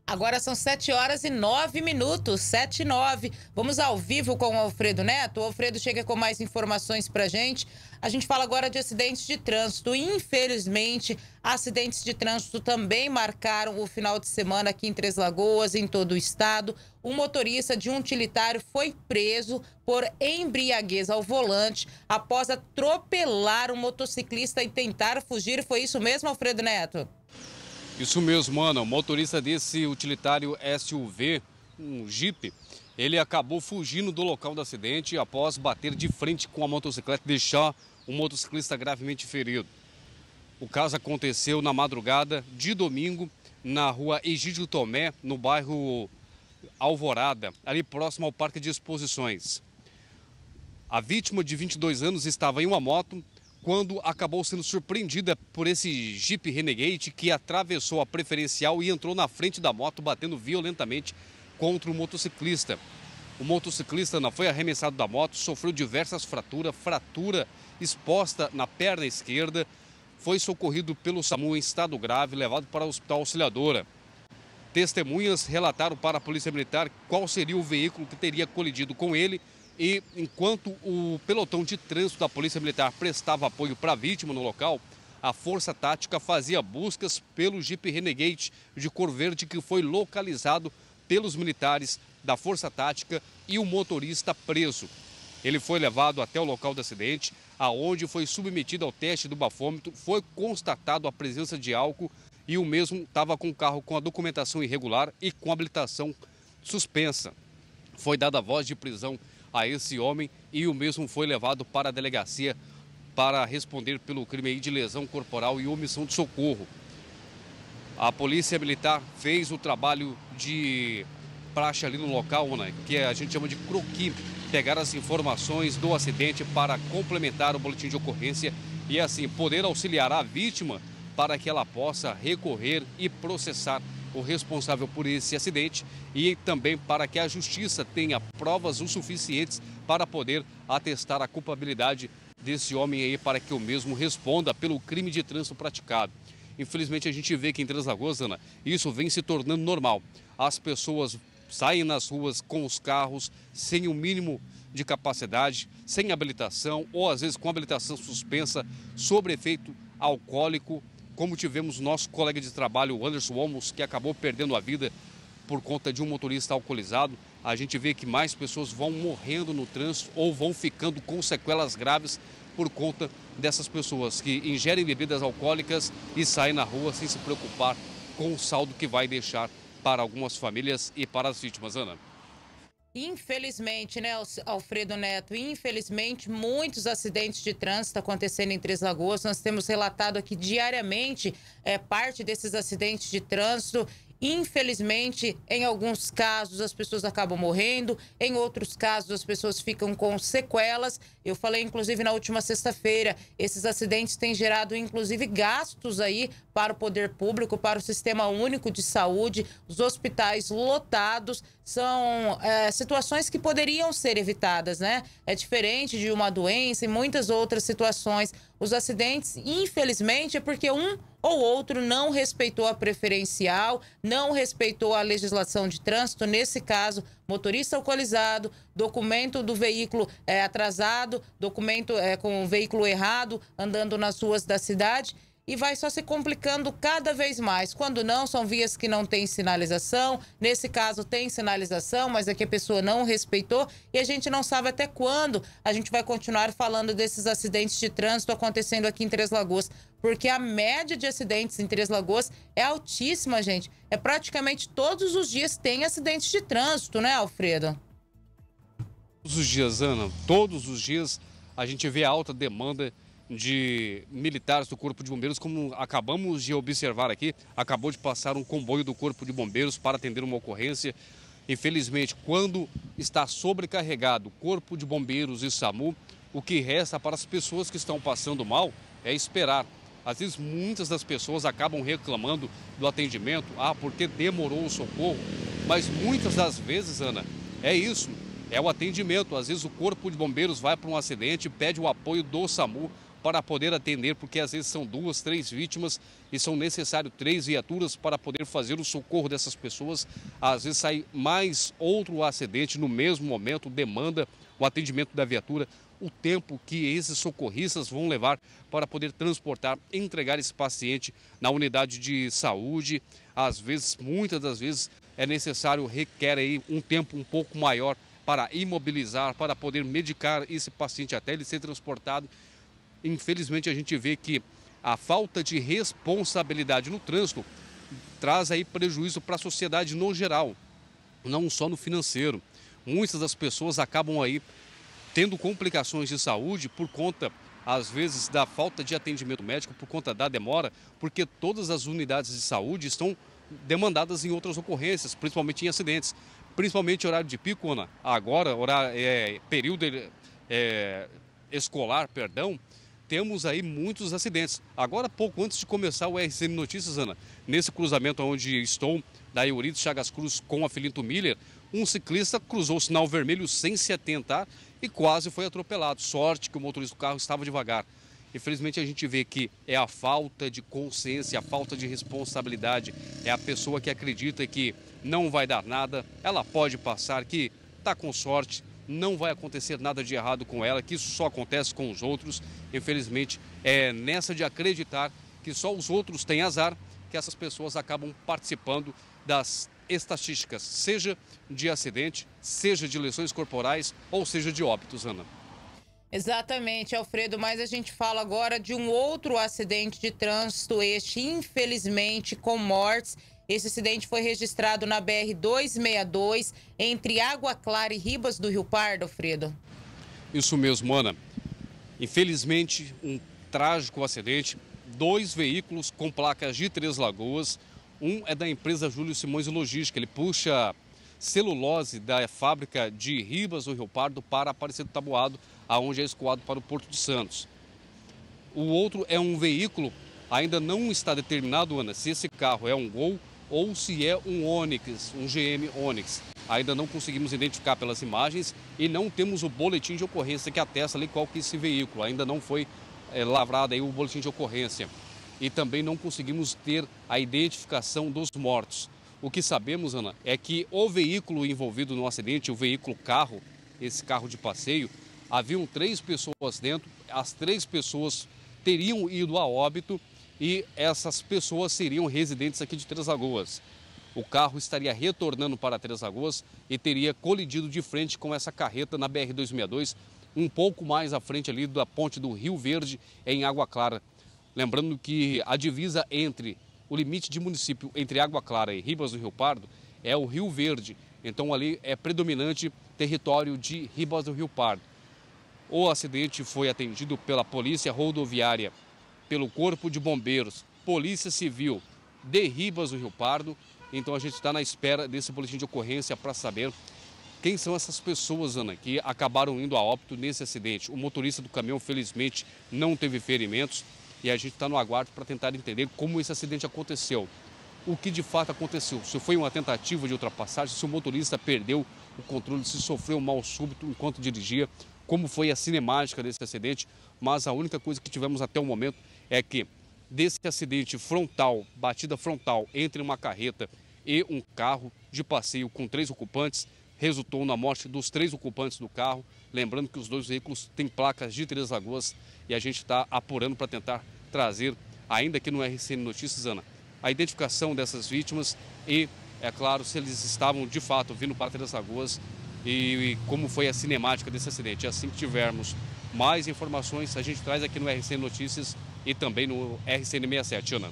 Agora são 7 horas e 9 minutos, 7 e 9. Vamos ao vivo com o Alfredo Neto. O Alfredo chega com mais informações pra gente. A gente fala agora de acidentes de trânsito. Infelizmente, acidentes de trânsito também marcaram o final de semana aqui em Três Lagoas, em todo o estado. Um motorista de um utilitário foi preso por embriaguez ao volante após atropelar um motociclista e tentar fugir. Foi isso mesmo, Alfredo Neto? Isso mesmo, mano. O motorista desse utilitário SUV, um Jeep, ele acabou fugindo do local do acidente após bater de frente com a motocicleta e deixar o motociclista gravemente ferido. O caso aconteceu na madrugada de domingo na rua Egídio Tomé, no bairro Alvorada, ali próximo ao Parque de Exposições. A vítima de 22 anos estava em uma moto quando acabou sendo surpreendida por esse Jeep Renegade que atravessou a preferencial e entrou na frente da moto, batendo violentamente contra o motociclista. O motociclista não foi arremessado da moto, sofreu diversas fraturas, fratura exposta na perna esquerda, foi socorrido pelo SAMU em estado grave, levado para o Hospital Auxiliadora. Testemunhas relataram para a Polícia Militar qual seria o veículo que teria colidido com ele e enquanto o pelotão de trânsito da Polícia Militar prestava apoio para a vítima no local, a Força Tática fazia buscas pelo Jeep Renegade de cor verde que foi localizado pelos militares da Força Tática e o motorista preso. Ele foi levado até o local do acidente, aonde foi submetido ao teste do bafômetro, foi constatado a presença de álcool e o mesmo estava com o carro com a documentação irregular e com habilitação suspensa. Foi dada voz de prisão a esse homem e o mesmo foi levado para a delegacia para responder pelo crime de lesão corporal e omissão de socorro. A polícia militar fez o trabalho de praxe ali no local, né, que a gente chama de croqui, pegar as informações do acidente para complementar o boletim de ocorrência e assim poder auxiliar a vítima para que ela possa recorrer e processar o responsável por esse acidente e também para que a justiça tenha provas o suficientes para poder atestar a culpabilidade desse homem aí para que o mesmo responda pelo crime de trânsito praticado. Infelizmente a gente vê que em Translagoas, Ana, isso vem se tornando normal. As pessoas saem nas ruas com os carros sem o mínimo de capacidade, sem habilitação ou às vezes com habilitação suspensa, sobre efeito alcoólico como tivemos nosso colega de trabalho, Anderson Olmos, que acabou perdendo a vida por conta de um motorista alcoolizado, a gente vê que mais pessoas vão morrendo no trânsito ou vão ficando com sequelas graves por conta dessas pessoas que ingerem bebidas alcoólicas e saem na rua sem se preocupar com o saldo que vai deixar para algumas famílias e para as vítimas, Ana. Infelizmente, né, Alfredo Neto? Infelizmente, muitos acidentes de trânsito acontecendo em Três Lagoas. Nós temos relatado aqui diariamente é, parte desses acidentes de trânsito Infelizmente, em alguns casos, as pessoas acabam morrendo, em outros casos, as pessoas ficam com sequelas. Eu falei, inclusive, na última sexta-feira, esses acidentes têm gerado, inclusive, gastos aí para o poder público, para o sistema único de saúde, os hospitais lotados. São é, situações que poderiam ser evitadas, né? É diferente de uma doença e muitas outras situações. Os acidentes, infelizmente, é porque um ou outro não respeitou a preferencial, não respeitou a legislação de trânsito, nesse caso, motorista alcoolizado, documento do veículo é, atrasado, documento é, com o veículo errado, andando nas ruas da cidade. E vai só se complicando cada vez mais. Quando não, são vias que não têm sinalização. Nesse caso, tem sinalização, mas é que a pessoa não respeitou e a gente não sabe até quando a gente vai continuar falando desses acidentes de trânsito acontecendo aqui em Três Lagoas. Porque a média de acidentes em Três Lagoas é altíssima, gente. É praticamente todos os dias tem acidentes de trânsito, né, Alfredo? Todos os dias, Ana, todos os dias a gente vê alta demanda de militares do Corpo de Bombeiros, como acabamos de observar aqui, acabou de passar um comboio do Corpo de Bombeiros para atender uma ocorrência. Infelizmente, quando está sobrecarregado Corpo de Bombeiros e SAMU, o que resta para as pessoas que estão passando mal é esperar. Às vezes, muitas das pessoas acabam reclamando do atendimento, ah, porque demorou o socorro. Mas muitas das vezes, Ana, é isso, é o atendimento. Às vezes, o Corpo de Bombeiros vai para um acidente pede o apoio do SAMU para poder atender, porque às vezes são duas, três vítimas e são necessários três viaturas para poder fazer o socorro dessas pessoas. Às vezes sai mais outro acidente no mesmo momento, demanda o atendimento da viatura, o tempo que esses socorristas vão levar para poder transportar, entregar esse paciente na unidade de saúde. Às vezes, muitas das vezes, é necessário, requer aí um tempo um pouco maior para imobilizar, para poder medicar esse paciente até ele ser transportado infelizmente a gente vê que a falta de responsabilidade no trânsito traz aí prejuízo para a sociedade no geral, não só no financeiro. Muitas das pessoas acabam aí tendo complicações de saúde por conta, às vezes, da falta de atendimento médico, por conta da demora, porque todas as unidades de saúde estão demandadas em outras ocorrências, principalmente em acidentes. Principalmente horário de pico, Ana, agora, horário, é, período é, escolar, perdão, temos aí muitos acidentes. Agora, pouco antes de começar o RCM Notícias, Ana, nesse cruzamento onde estou, da Euridice Chagas Cruz com a Filinto Miller, um ciclista cruzou o sinal vermelho sem se atentar e quase foi atropelado. Sorte que o motorista do carro estava devagar. Infelizmente a gente vê que é a falta de consciência, a falta de responsabilidade, é a pessoa que acredita que não vai dar nada, ela pode passar, que está com sorte, não vai acontecer nada de errado com ela, que isso só acontece com os outros. Infelizmente, é nessa de acreditar que só os outros têm azar que essas pessoas acabam participando das estatísticas, seja de acidente, seja de lesões corporais ou seja de óbitos, Ana. Exatamente, Alfredo, mas a gente fala agora de um outro acidente de trânsito, este infelizmente com mortes esse acidente foi registrado na BR-262, entre Água Clara e Ribas do Rio Pardo, Fredo. Isso mesmo, Ana. Infelizmente, um trágico acidente. Dois veículos com placas de Três Lagoas. Um é da empresa Júlio Simões Logística. Ele puxa celulose da fábrica de Ribas do Rio Pardo para Aparecido Tabuado, aonde é escoado para o Porto de Santos. O outro é um veículo, ainda não está determinado, Ana, se esse carro é um Gol ou se é um Onix, um GM Onix. Ainda não conseguimos identificar pelas imagens e não temos o boletim de ocorrência que atesta ali qual que é esse veículo. Ainda não foi é, lavrado aí o boletim de ocorrência. E também não conseguimos ter a identificação dos mortos. O que sabemos, Ana, é que o veículo envolvido no acidente, o veículo carro, esse carro de passeio, haviam três pessoas dentro, as três pessoas teriam ido a óbito e essas pessoas seriam residentes aqui de Três Lagoas. O carro estaria retornando para Três Lagoas e teria colidido de frente com essa carreta na BR-262, um pouco mais à frente ali da ponte do Rio Verde, em Água Clara. Lembrando que a divisa entre o limite de município entre Água Clara e Ribas do Rio Pardo é o Rio Verde. Então ali é predominante território de Ribas do Rio Pardo. O acidente foi atendido pela Polícia Rodoviária pelo Corpo de Bombeiros, Polícia Civil de Ribas do Rio Pardo. Então a gente está na espera desse boletim de ocorrência para saber quem são essas pessoas, Ana, que acabaram indo a óbito nesse acidente. O motorista do caminhão, felizmente, não teve ferimentos e a gente está no aguardo para tentar entender como esse acidente aconteceu. O que de fato aconteceu? Se foi uma tentativa de ultrapassagem, se o motorista perdeu o controle, se sofreu um mal súbito enquanto dirigia, como foi a cinemática desse acidente. Mas a única coisa que tivemos até o momento é que desse acidente frontal, batida frontal entre uma carreta e um carro de passeio com três ocupantes, resultou na morte dos três ocupantes do carro. Lembrando que os dois veículos têm placas de Três Lagoas e a gente está apurando para tentar trazer ainda aqui no RCN Notícias, Ana, a identificação dessas vítimas e, é claro, se eles estavam de fato vindo para Três Lagoas e, e como foi a cinemática desse acidente. Assim que tivermos mais informações, a gente traz aqui no RCN Notícias e também no RCN 67, Ana.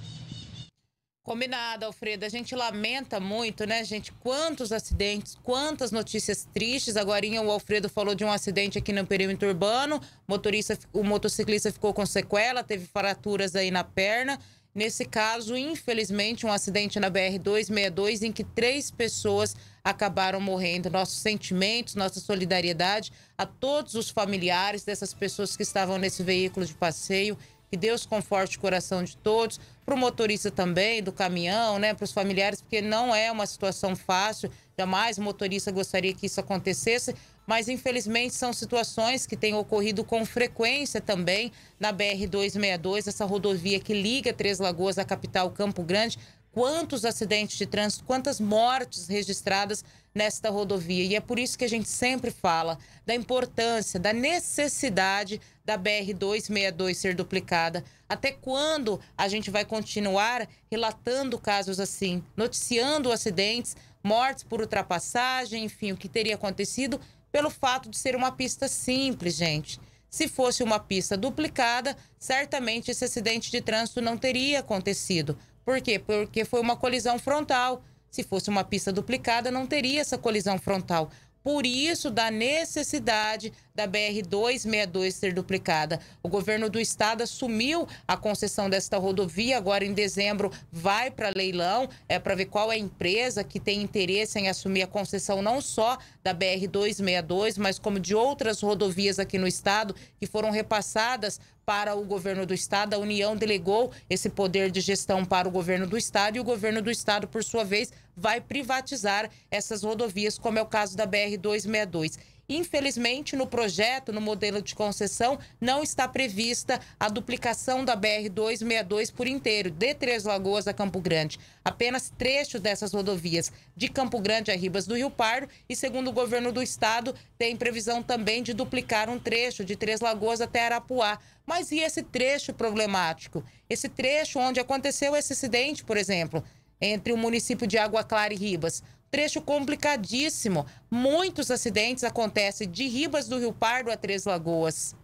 Combinado, Alfredo. A gente lamenta muito, né, gente? Quantos acidentes, quantas notícias tristes. Agora o Alfredo falou de um acidente aqui no perímetro urbano. Motorista, o motociclista ficou com sequela, teve fraturas aí na perna. Nesse caso, infelizmente, um acidente na BR-262 em que três pessoas acabaram morrendo. Nossos sentimentos, nossa solidariedade a todos os familiares dessas pessoas que estavam nesse veículo de passeio. Que Deus conforte o coração de todos, para o motorista também, do caminhão, né, para os familiares, porque não é uma situação fácil. Jamais o motorista gostaria que isso acontecesse, mas infelizmente são situações que têm ocorrido com frequência também na BR-262, essa rodovia que liga Três Lagoas à capital Campo Grande quantos acidentes de trânsito, quantas mortes registradas nesta rodovia. E é por isso que a gente sempre fala da importância, da necessidade da BR-262 ser duplicada. Até quando a gente vai continuar relatando casos assim, noticiando acidentes, mortes por ultrapassagem, enfim, o que teria acontecido pelo fato de ser uma pista simples, gente. Se fosse uma pista duplicada, certamente esse acidente de trânsito não teria acontecido. Por quê? Porque foi uma colisão frontal. Se fosse uma pista duplicada, não teria essa colisão frontal. Por isso, da necessidade da BR-262 ser duplicada. O governo do estado assumiu a concessão desta rodovia, agora em dezembro vai para leilão, é para ver qual é a empresa que tem interesse em assumir a concessão não só da BR-262, mas como de outras rodovias aqui no estado que foram repassadas para o governo do estado. A União delegou esse poder de gestão para o governo do estado e o governo do estado, por sua vez, vai privatizar essas rodovias, como é o caso da BR-262. Infelizmente, no projeto, no modelo de concessão, não está prevista a duplicação da BR-262 por inteiro, de Três Lagoas a Campo Grande. Apenas trechos dessas rodovias de Campo Grande a Ribas do Rio Pardo e, segundo o governo do estado, tem previsão também de duplicar um trecho de Três Lagoas até Arapuá. Mas e esse trecho problemático? Esse trecho onde aconteceu esse acidente, por exemplo, entre o município de Água Clara e Ribas trecho complicadíssimo. Muitos acidentes acontecem de Ribas do Rio Pardo a Três Lagoas.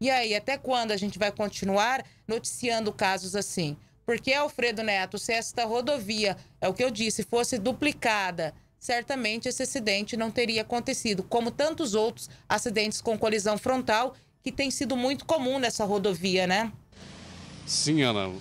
E aí, até quando a gente vai continuar noticiando casos assim? Porque, Alfredo Neto, se esta rodovia, é o que eu disse, fosse duplicada, certamente esse acidente não teria acontecido, como tantos outros acidentes com colisão frontal, que tem sido muito comum nessa rodovia, né? Sim, Ana.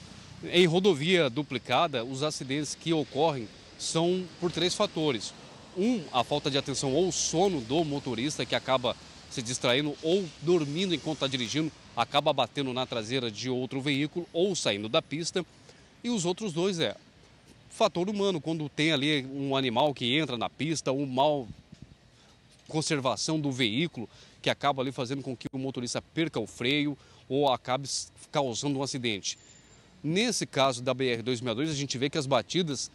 Em rodovia duplicada, os acidentes que ocorrem são por três fatores. Um, a falta de atenção ou sono do motorista que acaba se distraindo ou dormindo enquanto está dirigindo, acaba batendo na traseira de outro veículo ou saindo da pista. E os outros dois é fator humano, quando tem ali um animal que entra na pista, um mal conservação do veículo que acaba ali fazendo com que o motorista perca o freio ou acabe causando um acidente. Nesse caso da BR-262, a gente vê que as batidas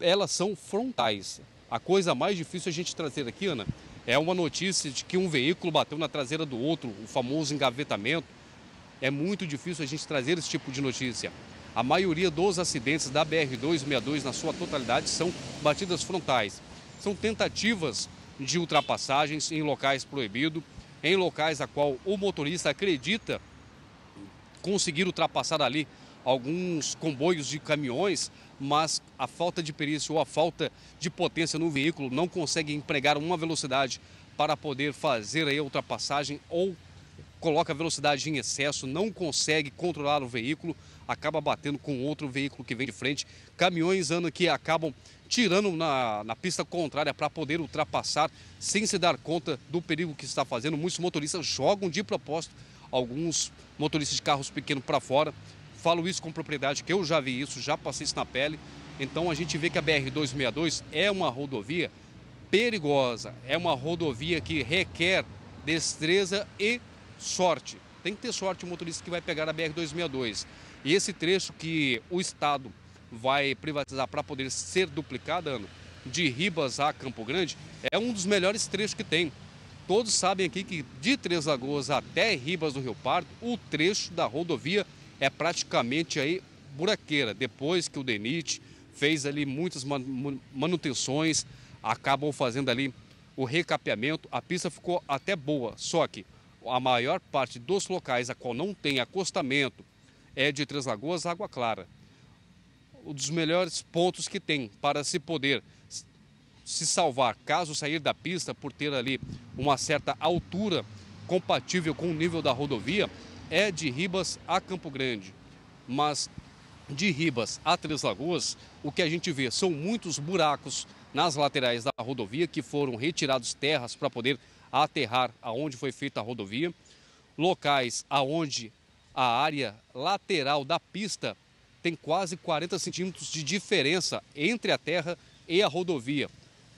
elas são frontais. A coisa mais difícil a gente trazer aqui, Ana, é uma notícia de que um veículo bateu na traseira do outro, o famoso engavetamento. É muito difícil a gente trazer esse tipo de notícia. A maioria dos acidentes da BR-262, na sua totalidade, são batidas frontais. São tentativas de ultrapassagens em locais proibidos, em locais a qual o motorista acredita conseguir ultrapassar ali alguns comboios de caminhões, mas a falta de perícia ou a falta de potência no veículo não consegue empregar uma velocidade para poder fazer a ultrapassagem ou coloca a velocidade em excesso, não consegue controlar o veículo, acaba batendo com outro veículo que vem de frente. Caminhões andam que acabam tirando na, na pista contrária para poder ultrapassar sem se dar conta do perigo que está fazendo. Muitos motoristas jogam de propósito alguns motoristas de carros pequenos para fora, Falo isso com propriedade, que eu já vi isso, já passei isso na pele. Então a gente vê que a BR-262 é uma rodovia perigosa, é uma rodovia que requer destreza e sorte. Tem que ter sorte o motorista que vai pegar a BR-262. E esse trecho que o Estado vai privatizar para poder ser duplicado, ano, de Ribas a Campo Grande, é um dos melhores trechos que tem. Todos sabem aqui que de Três Lagoas até Ribas do Rio Pardo, o trecho da rodovia é praticamente aí buraqueira. Depois que o DENIT fez ali muitas manutenções, acabam fazendo ali o recapeamento, a pista ficou até boa, só que a maior parte dos locais a qual não tem acostamento é de Três Lagoas, Água Clara. Um dos melhores pontos que tem para se poder se salvar caso sair da pista por ter ali uma certa altura compatível com o nível da rodovia é de Ribas a Campo Grande. Mas de Ribas a Três Lagoas, o que a gente vê são muitos buracos nas laterais da rodovia que foram retirados terras para poder aterrar aonde foi feita a rodovia, locais aonde a área lateral da pista tem quase 40 centímetros de diferença entre a terra e a rodovia.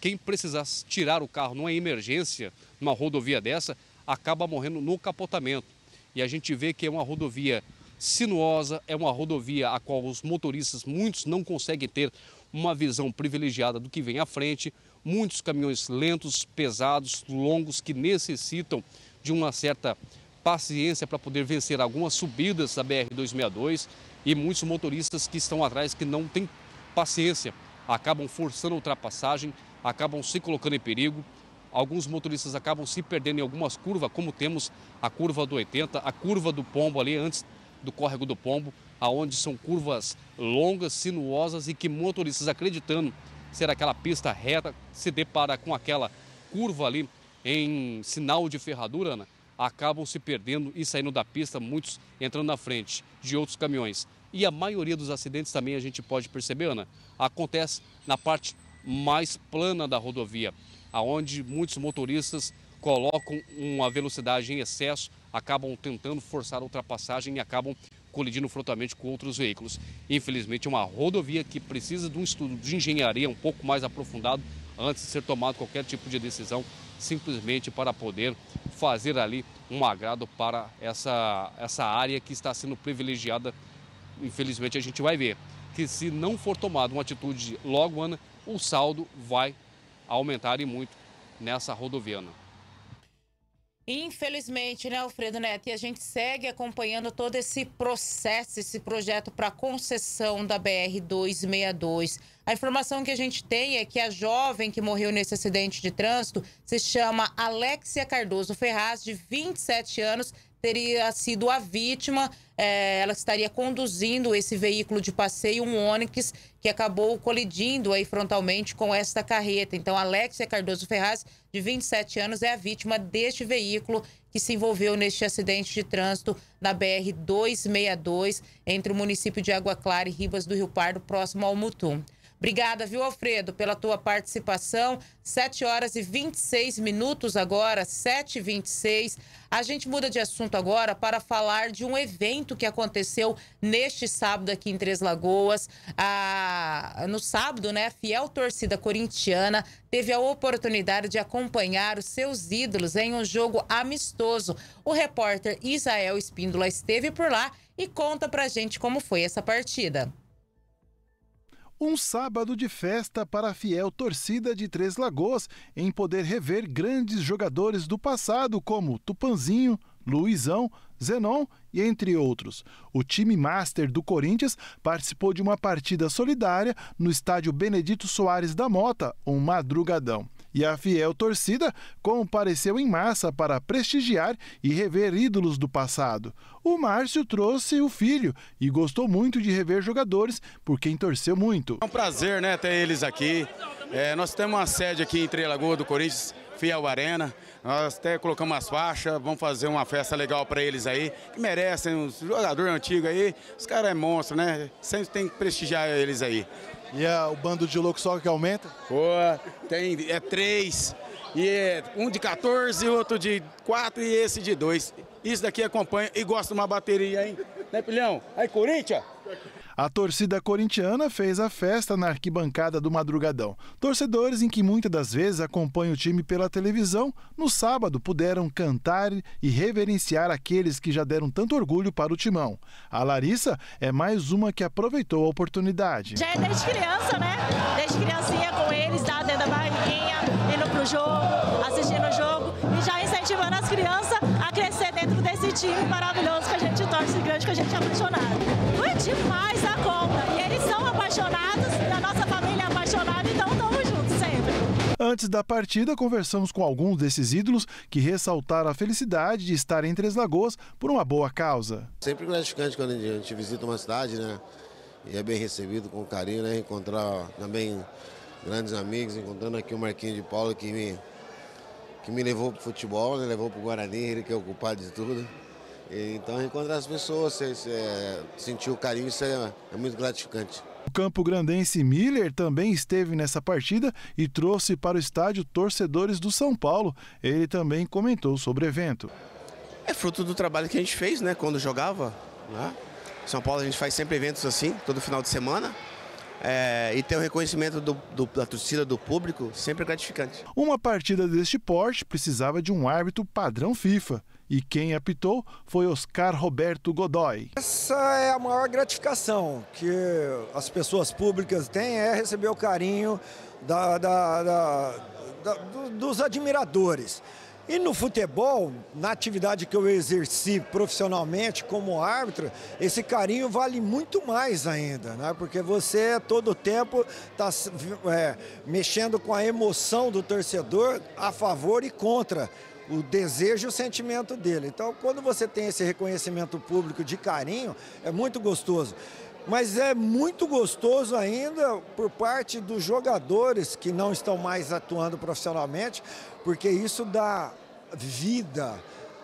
Quem precisar tirar o carro numa emergência, numa rodovia dessa, acaba morrendo no capotamento. E a gente vê que é uma rodovia sinuosa, é uma rodovia a qual os motoristas, muitos não conseguem ter uma visão privilegiada do que vem à frente, muitos caminhões lentos, pesados, longos, que necessitam de uma certa paciência para poder vencer algumas subidas da BR-262 e muitos motoristas que estão atrás que não têm paciência, acabam forçando a ultrapassagem, acabam se colocando em perigo. Alguns motoristas acabam se perdendo em algumas curvas, como temos a curva do 80, a curva do Pombo ali antes do córrego do Pombo, aonde são curvas longas, sinuosas e que motoristas acreditando ser aquela pista reta, se depara com aquela curva ali em sinal de ferradura, Ana, acabam se perdendo e saindo da pista, muitos entrando na frente de outros caminhões. E a maioria dos acidentes também a gente pode perceber, Ana, acontece na parte mais plana da rodovia, aonde muitos motoristas colocam uma velocidade em excesso, acabam tentando forçar a ultrapassagem e acabam colidindo frontalmente com outros veículos. Infelizmente, é uma rodovia que precisa de um estudo de engenharia um pouco mais aprofundado antes de ser tomado qualquer tipo de decisão, simplesmente para poder fazer ali um agrado para essa, essa área que está sendo privilegiada. Infelizmente, a gente vai ver que se não for tomada uma atitude logo, Ana, o saldo vai aumentar e muito nessa rodoviana. Infelizmente, né, Alfredo Neto? E a gente segue acompanhando todo esse processo, esse projeto para concessão da BR-262. A informação que a gente tem é que a jovem que morreu nesse acidente de trânsito se chama Alexia Cardoso Ferraz, de 27 anos, teria sido a vítima. É, ela estaria conduzindo esse veículo de passeio, um Onix, que acabou colidindo aí frontalmente com esta carreta. Então, Alexia Cardoso Ferraz, de 27 anos, é a vítima deste veículo que se envolveu neste acidente de trânsito na BR-262, entre o município de Água Clara e Ribas do Rio Pardo, próximo ao Mutum. Obrigada, viu, Alfredo, pela tua participação. 7 horas e 26 minutos agora, 7 e 26 A gente muda de assunto agora para falar de um evento que aconteceu neste sábado aqui em Três Lagoas. Ah, no sábado, né, a fiel torcida corintiana teve a oportunidade de acompanhar os seus ídolos em um jogo amistoso. O repórter Isael Espíndola esteve por lá e conta pra gente como foi essa partida. Um sábado de festa para a fiel torcida de Três Lagoas em poder rever grandes jogadores do passado como Tupanzinho, Luizão, Zenon e entre outros. O time master do Corinthians participou de uma partida solidária no estádio Benedito Soares da Mota, um madrugadão. E a fiel torcida compareceu em massa para prestigiar e rever ídolos do passado. O Márcio trouxe o filho e gostou muito de rever jogadores por quem torceu muito. É um prazer né, ter eles aqui. É, nós temos uma sede aqui em Trelagoa do Corinthians, Fiel Arena. Nós até colocamos as faixas, vamos fazer uma festa legal para eles aí, que merecem, os jogadores antigos aí, os caras é monstro, né? Sempre tem que prestigiar eles aí. E é o bando de louco só que aumenta? Pô, tem, é três. E é um de 14, outro de 4 e esse de 2. Isso daqui acompanha e gosta de uma bateria, hein? Né, Pilhão? Aí, Corinthians! A torcida corintiana fez a festa na arquibancada do Madrugadão. Torcedores em que muitas das vezes acompanham o time pela televisão, no sábado puderam cantar e reverenciar aqueles que já deram tanto orgulho para o timão. A Larissa é mais uma que aproveitou a oportunidade. Já é desde criança, né? Desde criancinha com eles, tá dentro da barriguinha, indo pro jogo, assistindo o jogo e já incentivando as crianças a crescer dentro desse time maravilhoso que a gente torce grande que a gente é apaixonado. Foi demais a conta. E eles são apaixonados, e a nossa família é apaixonada, então estamos juntos sempre. Antes da partida, conversamos com alguns desses ídolos que ressaltaram a felicidade de estar em Três Lagoas por uma boa causa. Sempre gratificante quando a gente visita uma cidade, né? E é bem recebido com carinho, né? Encontrar também grandes amigos, encontrando aqui o Marquinho de Paula que me, que me levou para o futebol, né? levou para o Guarani, ele que é o culpado de tudo. Então encontrar as pessoas, cê, sentir o carinho, isso é, é muito gratificante. O campo grandense Miller também esteve nessa partida e trouxe para o estádio torcedores do São Paulo. Ele também comentou sobre o evento. É fruto do trabalho que a gente fez, né, quando jogava. Né? Em São Paulo a gente faz sempre eventos assim, todo final de semana. É, e ter o reconhecimento do, do, da torcida, do público, sempre é gratificante. Uma partida deste porte precisava de um árbitro padrão FIFA. E quem apitou foi Oscar Roberto Godoy. Essa é a maior gratificação que as pessoas públicas têm, é receber o carinho da, da, da, dos admiradores. E no futebol, na atividade que eu exerci profissionalmente como árbitro, esse carinho vale muito mais ainda, né? porque você todo tempo está é, mexendo com a emoção do torcedor a favor e contra o desejo e o sentimento dele. Então, quando você tem esse reconhecimento público de carinho, é muito gostoso. Mas é muito gostoso ainda por parte dos jogadores que não estão mais atuando profissionalmente, porque isso dá vida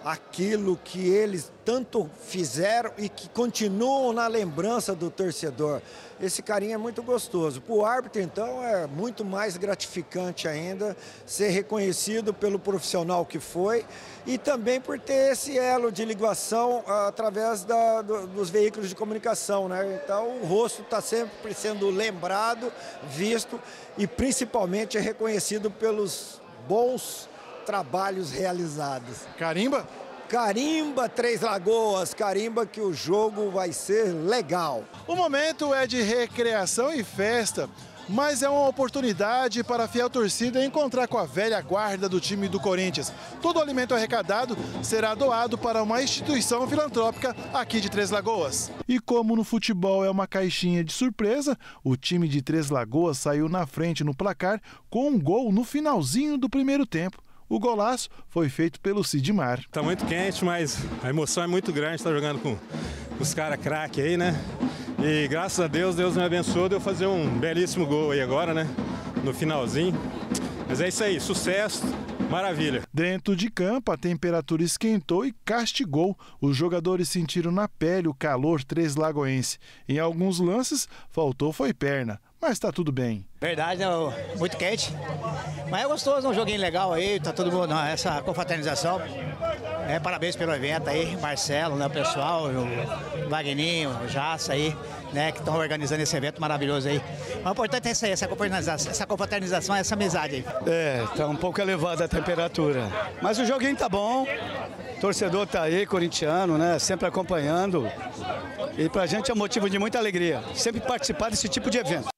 àquilo que eles tanto fizeram e que continuam na lembrança do torcedor. Esse carinho é muito gostoso. Para o árbitro, então, é muito mais gratificante ainda ser reconhecido pelo profissional que foi e também por ter esse elo de ligação através da, do, dos veículos de comunicação. Né? Então, o rosto está sempre sendo lembrado, visto e principalmente é reconhecido pelos bons trabalhos realizados. Carimba? Carimba Três Lagoas, carimba que o jogo vai ser legal. O momento é de recreação e festa, mas é uma oportunidade para a fiel torcida encontrar com a velha guarda do time do Corinthians. Todo o alimento arrecadado será doado para uma instituição filantrópica aqui de Três Lagoas. E como no futebol é uma caixinha de surpresa, o time de Três Lagoas saiu na frente no placar com um gol no finalzinho do primeiro tempo. O golaço foi feito pelo Sidmar. Tá muito quente, mas a emoção é muito grande estar tá jogando com os caras craque aí, né? E graças a Deus, Deus me abençoou de eu fazer um belíssimo gol aí agora, né? No finalzinho. Mas é isso aí, sucesso, maravilha. Dentro de campo, a temperatura esquentou e castigou. Os jogadores sentiram na pele o calor três lagoense. Em alguns lances, faltou foi perna mas está tudo bem. Verdade, é muito quente. Mas é gostoso, um joguinho legal aí, tá todo mundo, essa confraternização. É, parabéns pelo evento aí, Marcelo, né, o pessoal, o Wagninho, o Jaça aí, né, que estão organizando esse evento maravilhoso aí. Mas o importante é isso aí, essa confraternização, essa, confraternização, essa amizade aí. É, tá um pouco elevada a temperatura. Mas o joguinho tá bom, o torcedor tá aí, corintiano, né, sempre acompanhando. E pra gente é motivo de muita alegria, sempre participar desse tipo de evento.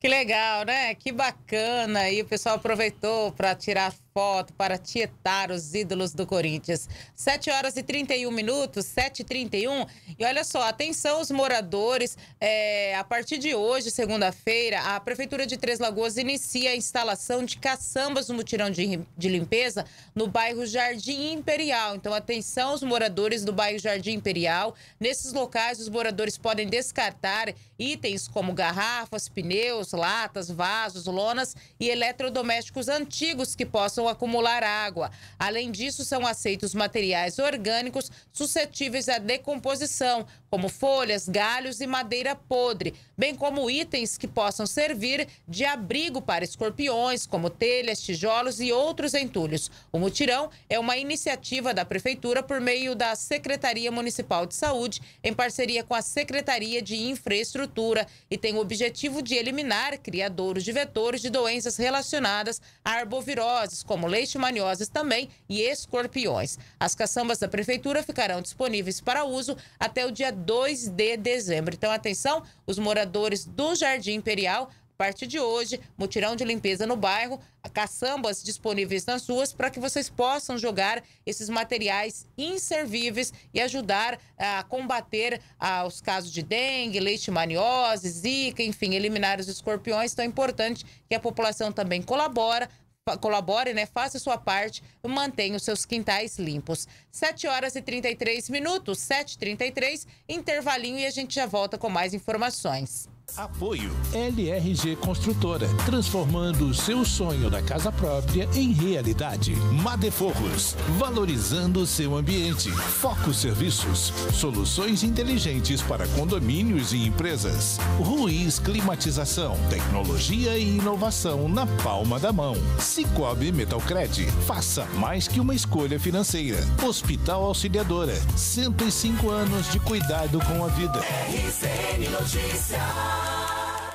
Que legal, né? Que bacana. E o pessoal aproveitou para tirar foto, para tietar os ídolos do Corinthians. 7 horas e 31 minutos, 7 e 31 E olha só, atenção os moradores. É, a partir de hoje, segunda-feira, a Prefeitura de Três Lagoas inicia a instalação de caçambas no mutirão de, de limpeza no bairro Jardim Imperial. Então, atenção os moradores do bairro Jardim Imperial. Nesses locais, os moradores podem descartar itens como garrafas, pneus, latas, vasos, lonas e eletrodomésticos antigos que possam acumular água. Além disso, são aceitos materiais orgânicos suscetíveis à decomposição, como folhas, galhos e madeira podre, bem como itens que possam servir de abrigo para escorpiões, como telhas, tijolos e outros entulhos. O mutirão é uma iniciativa da Prefeitura por meio da Secretaria Municipal de Saúde, em parceria com a Secretaria de Infraestrutura, e tem o objetivo de eliminar criadouros de vetores de doenças relacionadas a arboviroses, como leishmanioses também e escorpiões. As caçambas da Prefeitura ficarão disponíveis para uso até o dia 2 de dezembro. Então, atenção, os moradores do Jardim Imperial partir de hoje, mutirão de limpeza no bairro, caçambas disponíveis nas ruas para que vocês possam jogar esses materiais inservíveis e ajudar a combater ah, os casos de dengue, leishmaniose, zika, enfim, eliminar os escorpiões. Então é importante que a população também colabora colabore, né? Faça sua parte, mantenha os seus quintais limpos. 7 horas e 33 minutos, 7h33, intervalinho e a gente já volta com mais informações. Apoio LRG Construtora, transformando o seu sonho da casa própria em realidade. Madeforros, valorizando o seu ambiente. Foco Serviços, soluções inteligentes para condomínios e empresas. Ruiz Climatização, tecnologia e inovação na palma da mão. Cicobi Metalcred, faça mais que uma escolha financeira. Hospital Auxiliadora, 105 anos de cuidado com a vida. RCN Notícias mar.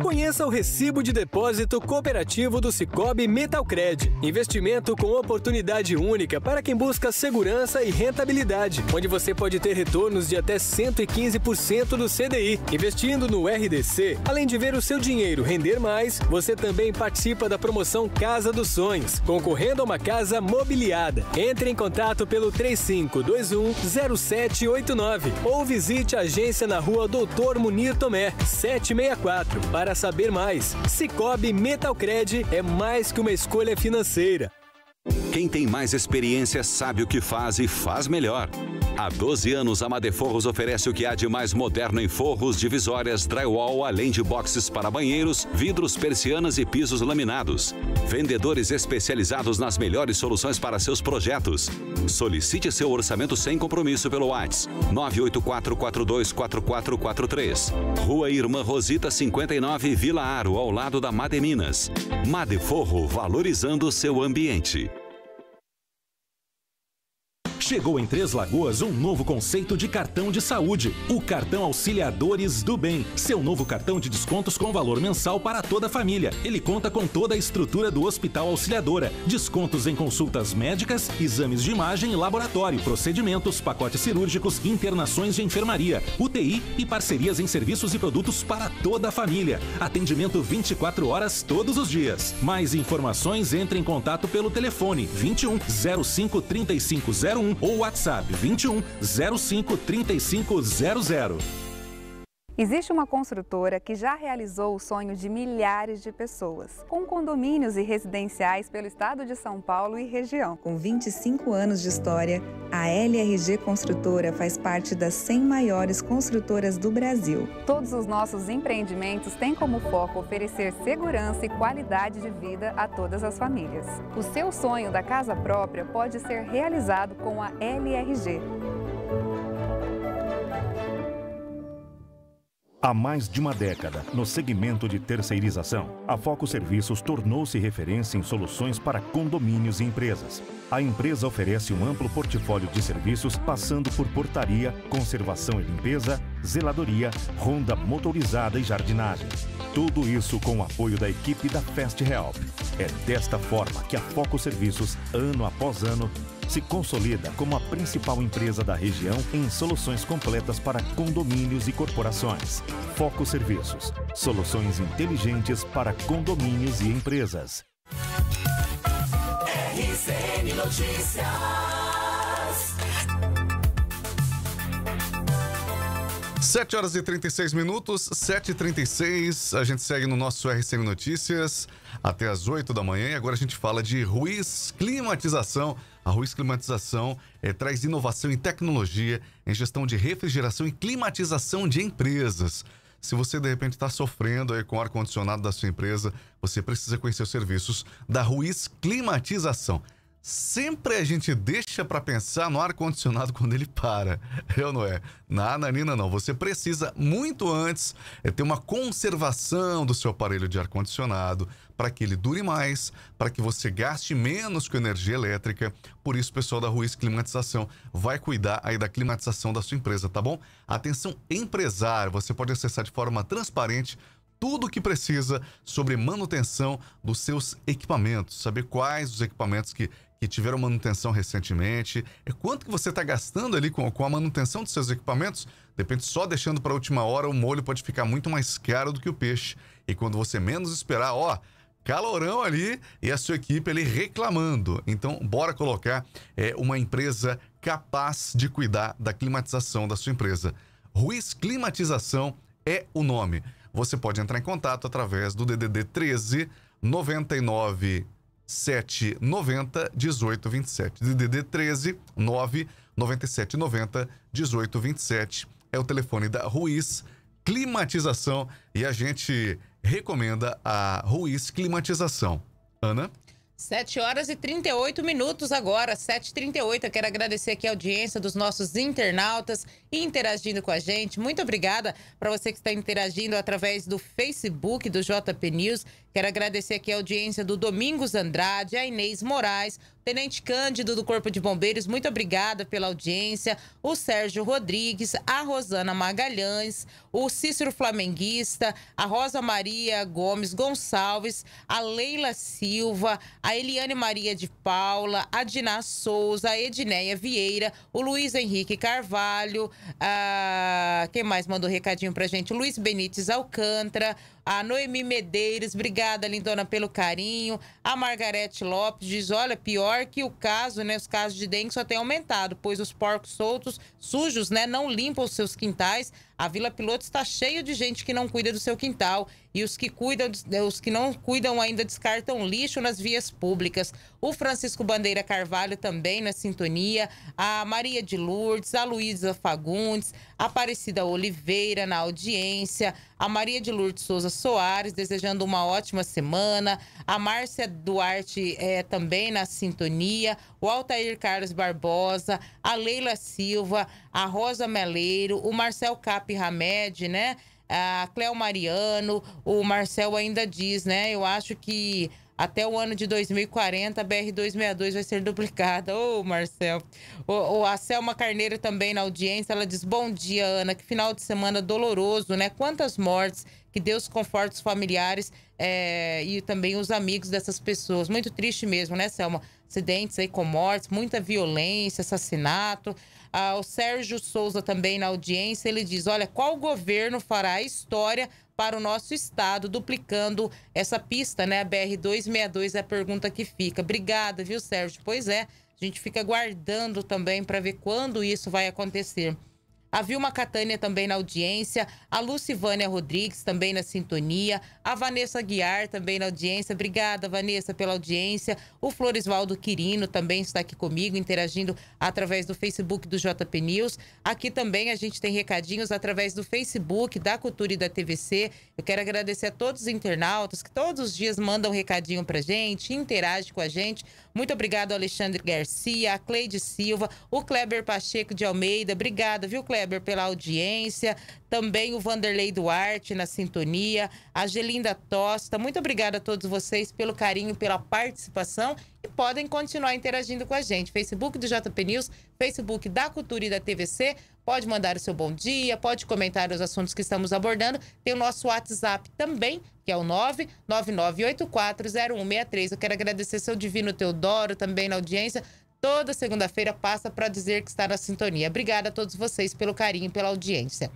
Conheça o recibo de depósito cooperativo do Cicobi Metalcred. Investimento com oportunidade única para quem busca segurança e rentabilidade, onde você pode ter retornos de até 115% do CDI. Investindo no RDC, além de ver o seu dinheiro render mais, você também participa da promoção Casa dos Sonhos, concorrendo a uma casa mobiliada. Entre em contato pelo 3521 0789 ou visite a agência na rua Doutor Munir Tomé, 764 para saber mais. Cicobi Metalcred é mais que uma escolha financeira. Quem tem mais experiência sabe o que faz e faz melhor. Há 12 anos, a Madeforros oferece o que há de mais moderno em forros, divisórias, drywall, além de boxes para banheiros, vidros, persianas e pisos laminados. Vendedores especializados nas melhores soluções para seus projetos. Solicite seu orçamento sem compromisso pelo WhatsApp 984424443. Rua Irmã Rosita 59, Vila Aro, ao lado da Mademinas. Madeforro, valorizando seu ambiente. Chegou em Três Lagoas um novo conceito de cartão de saúde, o cartão Auxiliadores do Bem. Seu novo cartão de descontos com valor mensal para toda a família. Ele conta com toda a estrutura do Hospital Auxiliadora, descontos em consultas médicas, exames de imagem e laboratório, procedimentos, pacotes cirúrgicos, internações de enfermaria, UTI e parcerias em serviços e produtos para toda a família. Atendimento 24 horas todos os dias. Mais informações entre em contato pelo telefone 21 05 3501 ou WhatsApp 21 05 3500. Existe uma construtora que já realizou o sonho de milhares de pessoas, com condomínios e residenciais pelo estado de São Paulo e região. Com 25 anos de história, a LRG Construtora faz parte das 100 maiores construtoras do Brasil. Todos os nossos empreendimentos têm como foco oferecer segurança e qualidade de vida a todas as famílias. O seu sonho da casa própria pode ser realizado com a LRG. Há mais de uma década, no segmento de terceirização, a Foco Serviços tornou-se referência em soluções para condomínios e empresas. A empresa oferece um amplo portfólio de serviços, passando por portaria, conservação e limpeza, zeladoria, ronda motorizada e jardinagem. Tudo isso com o apoio da equipe da Fast Help. É desta forma que a Foco Serviços, ano após ano, se consolida como a principal empresa da região em soluções completas para condomínios e corporações. Foco Serviços. Soluções inteligentes para condomínios e empresas. RCN Notícias. 7 horas e 36 minutos, 7h36. A gente segue no nosso RCN Notícias até as 8 da manhã. E agora a gente fala de Ruiz Climatização. A Ruiz Climatização eh, traz inovação em tecnologia, em gestão de refrigeração e climatização de empresas. Se você de repente está sofrendo aí com o ar-condicionado da sua empresa, você precisa conhecer os serviços da Ruiz Climatização. Sempre a gente deixa para pensar no ar-condicionado quando ele para. Eu não é? Na Ananina não. Você precisa muito antes é, ter uma conservação do seu aparelho de ar-condicionado para que ele dure mais, para que você gaste menos com energia elétrica. Por isso, o pessoal da Ruiz Climatização vai cuidar aí da climatização da sua empresa, tá bom? Atenção empresário, você pode acessar de forma transparente tudo o que precisa sobre manutenção dos seus equipamentos, saber quais os equipamentos que, que tiveram manutenção recentemente, é quanto que você está gastando ali com, com a manutenção dos seus equipamentos. Depende só deixando para a última hora, o molho pode ficar muito mais caro do que o peixe. E quando você menos esperar, ó, calorão ali e a sua equipe ali reclamando. Então, bora colocar é, uma empresa capaz de cuidar da climatização da sua empresa. Ruiz Climatização é o nome. Você pode entrar em contato através do DDD 13 99 790 1827. DDD 13 9 97 90 1827 é o telefone da Ruiz Climatização e a gente recomenda a Ruiz Climatização. Ana? 7 horas e 38 minutos agora, 7h38. Eu quero agradecer aqui a audiência dos nossos internautas interagindo com a gente. Muito obrigada para você que está interagindo através do Facebook do JP News. Quero agradecer aqui a audiência do Domingos Andrade, a Inês Moraes, Tenente Cândido do Corpo de Bombeiros, muito obrigada pela audiência. O Sérgio Rodrigues, a Rosana Magalhães, o Cícero Flamenguista, a Rosa Maria Gomes Gonçalves, a Leila Silva, a Eliane Maria de Paula, a Diná Souza, a Edneia Vieira, o Luiz Henrique Carvalho, a... quem mais mandou recadinho pra gente? Luiz Benites Alcântara, a Noemi Medeiros, obrigada, lindona, pelo carinho. A Margarete Lopes diz: olha, pior que o caso, né? Os casos de dengue só têm aumentado, pois os porcos soltos, sujos, né, não limpam os seus quintais. A Vila Piloto está cheia de gente que não cuida do seu quintal e os que cuidam, os que não cuidam ainda descartam lixo nas vias públicas. O Francisco Bandeira Carvalho também na sintonia, a Maria de Lourdes, a Luísa Fagundes, Aparecida Oliveira na audiência, a Maria de Lourdes Souza Soares desejando uma ótima semana, a Márcia Duarte é, também na sintonia, o Altair Carlos Barbosa, a Leila Silva, a Rosa Meleiro, o Marcel Cap Hamed, né? A Cléo Mariano, o Marcel ainda diz, né? Eu acho que até o ano de 2040 a BR-262 vai ser duplicada. Ô, oh, Marcel. O, o, a Selma Carneiro também na audiência, ela diz: Bom dia, Ana. Que final de semana doloroso, né? Quantas mortes. Que Deus conforte os familiares é, e também os amigos dessas pessoas. Muito triste mesmo, né, Selma? Acidentes aí com mortes, muita violência, assassinato. Ah, o Sérgio Souza também na audiência, ele diz: olha, qual governo fará a história para o nosso estado, duplicando essa pista, né? A BR-262 é a pergunta que fica. Obrigada, viu, Sérgio? Pois é, a gente fica aguardando também para ver quando isso vai acontecer. A Vilma Catânia também na audiência, a Lucivânia Rodrigues também na sintonia, a Vanessa Guiar também na audiência. Obrigada, Vanessa, pela audiência. O Floresvaldo Quirino também está aqui comigo, interagindo através do Facebook do JP News. Aqui também a gente tem recadinhos através do Facebook da Cultura e da TVC. Eu quero agradecer a todos os internautas que todos os dias mandam um recadinho pra gente, interagem com a gente. Muito obrigado, Alexandre Garcia, a Cleide Silva, o Kleber Pacheco de Almeida. Obrigada, viu, Kleber, pela audiência. Também o Vanderlei Duarte na sintonia, a Gelinda Tosta. Muito obrigada a todos vocês pelo carinho, pela participação e podem continuar interagindo com a gente. Facebook do JP News, Facebook da Cultura e da TVC. Pode mandar o seu bom dia, pode comentar os assuntos que estamos abordando. Tem o nosso WhatsApp também, que é o 999840163. Eu quero agradecer seu divino Teodoro também na audiência. Toda segunda-feira passa para dizer que está na sintonia. Obrigada a todos vocês pelo carinho e pela audiência.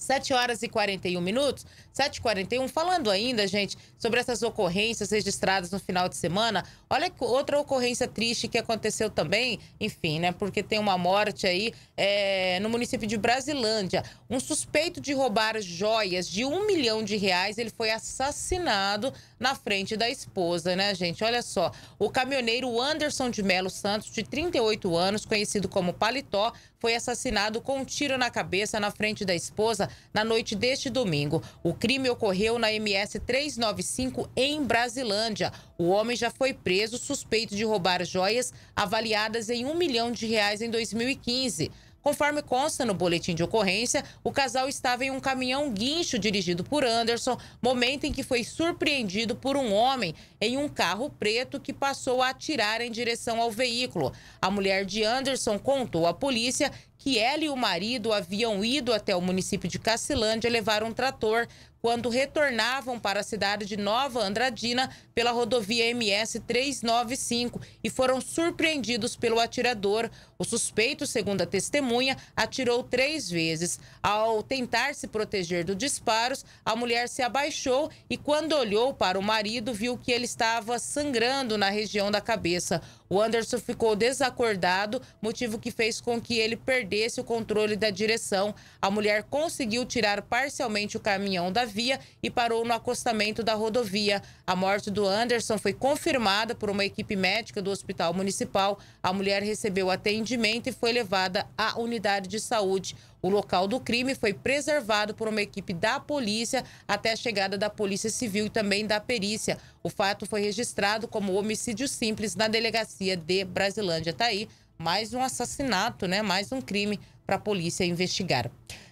7 horas e 41 minutos, 7h41. Falando ainda, gente, sobre essas ocorrências registradas no final de semana, olha outra ocorrência triste que aconteceu também, enfim, né? Porque tem uma morte aí é, no município de Brasilândia. Um suspeito de roubar joias de um milhão de reais, ele foi assassinado na frente da esposa, né, gente? Olha só. O caminhoneiro Anderson de Melo Santos, de 38 anos, conhecido como Paletó, foi assassinado com um tiro na cabeça na frente da esposa na noite deste domingo. O crime ocorreu na MS 395 em Brasilândia. O homem já foi preso suspeito de roubar joias avaliadas em um milhão de reais em 2015. Conforme consta no boletim de ocorrência, o casal estava em um caminhão guincho dirigido por Anderson, momento em que foi surpreendido por um homem em um carro preto que passou a atirar em direção ao veículo. A mulher de Anderson contou à polícia que ela e o marido haviam ido até o município de Cacilândia levar um trator quando retornavam para a cidade de Nova Andradina pela rodovia MS 395 e foram surpreendidos pelo atirador. O suspeito, segundo a testemunha, atirou três vezes. Ao tentar se proteger dos disparos, a mulher se abaixou e, quando olhou para o marido, viu que ele estava sangrando na região da cabeça. O Anderson ficou desacordado, motivo que fez com que ele perdesse o controle da direção. A mulher conseguiu tirar parcialmente o caminhão da via e parou no acostamento da rodovia. A morte do Anderson foi confirmada por uma equipe médica do Hospital Municipal. A mulher recebeu atendimento e foi levada à unidade de saúde. O local do crime foi preservado por uma equipe da polícia até a chegada da Polícia Civil e também da perícia. O fato foi registrado como homicídio simples na delegacia de Brasilândia. Tá aí mais um assassinato, né? Mais um crime para a polícia investigar.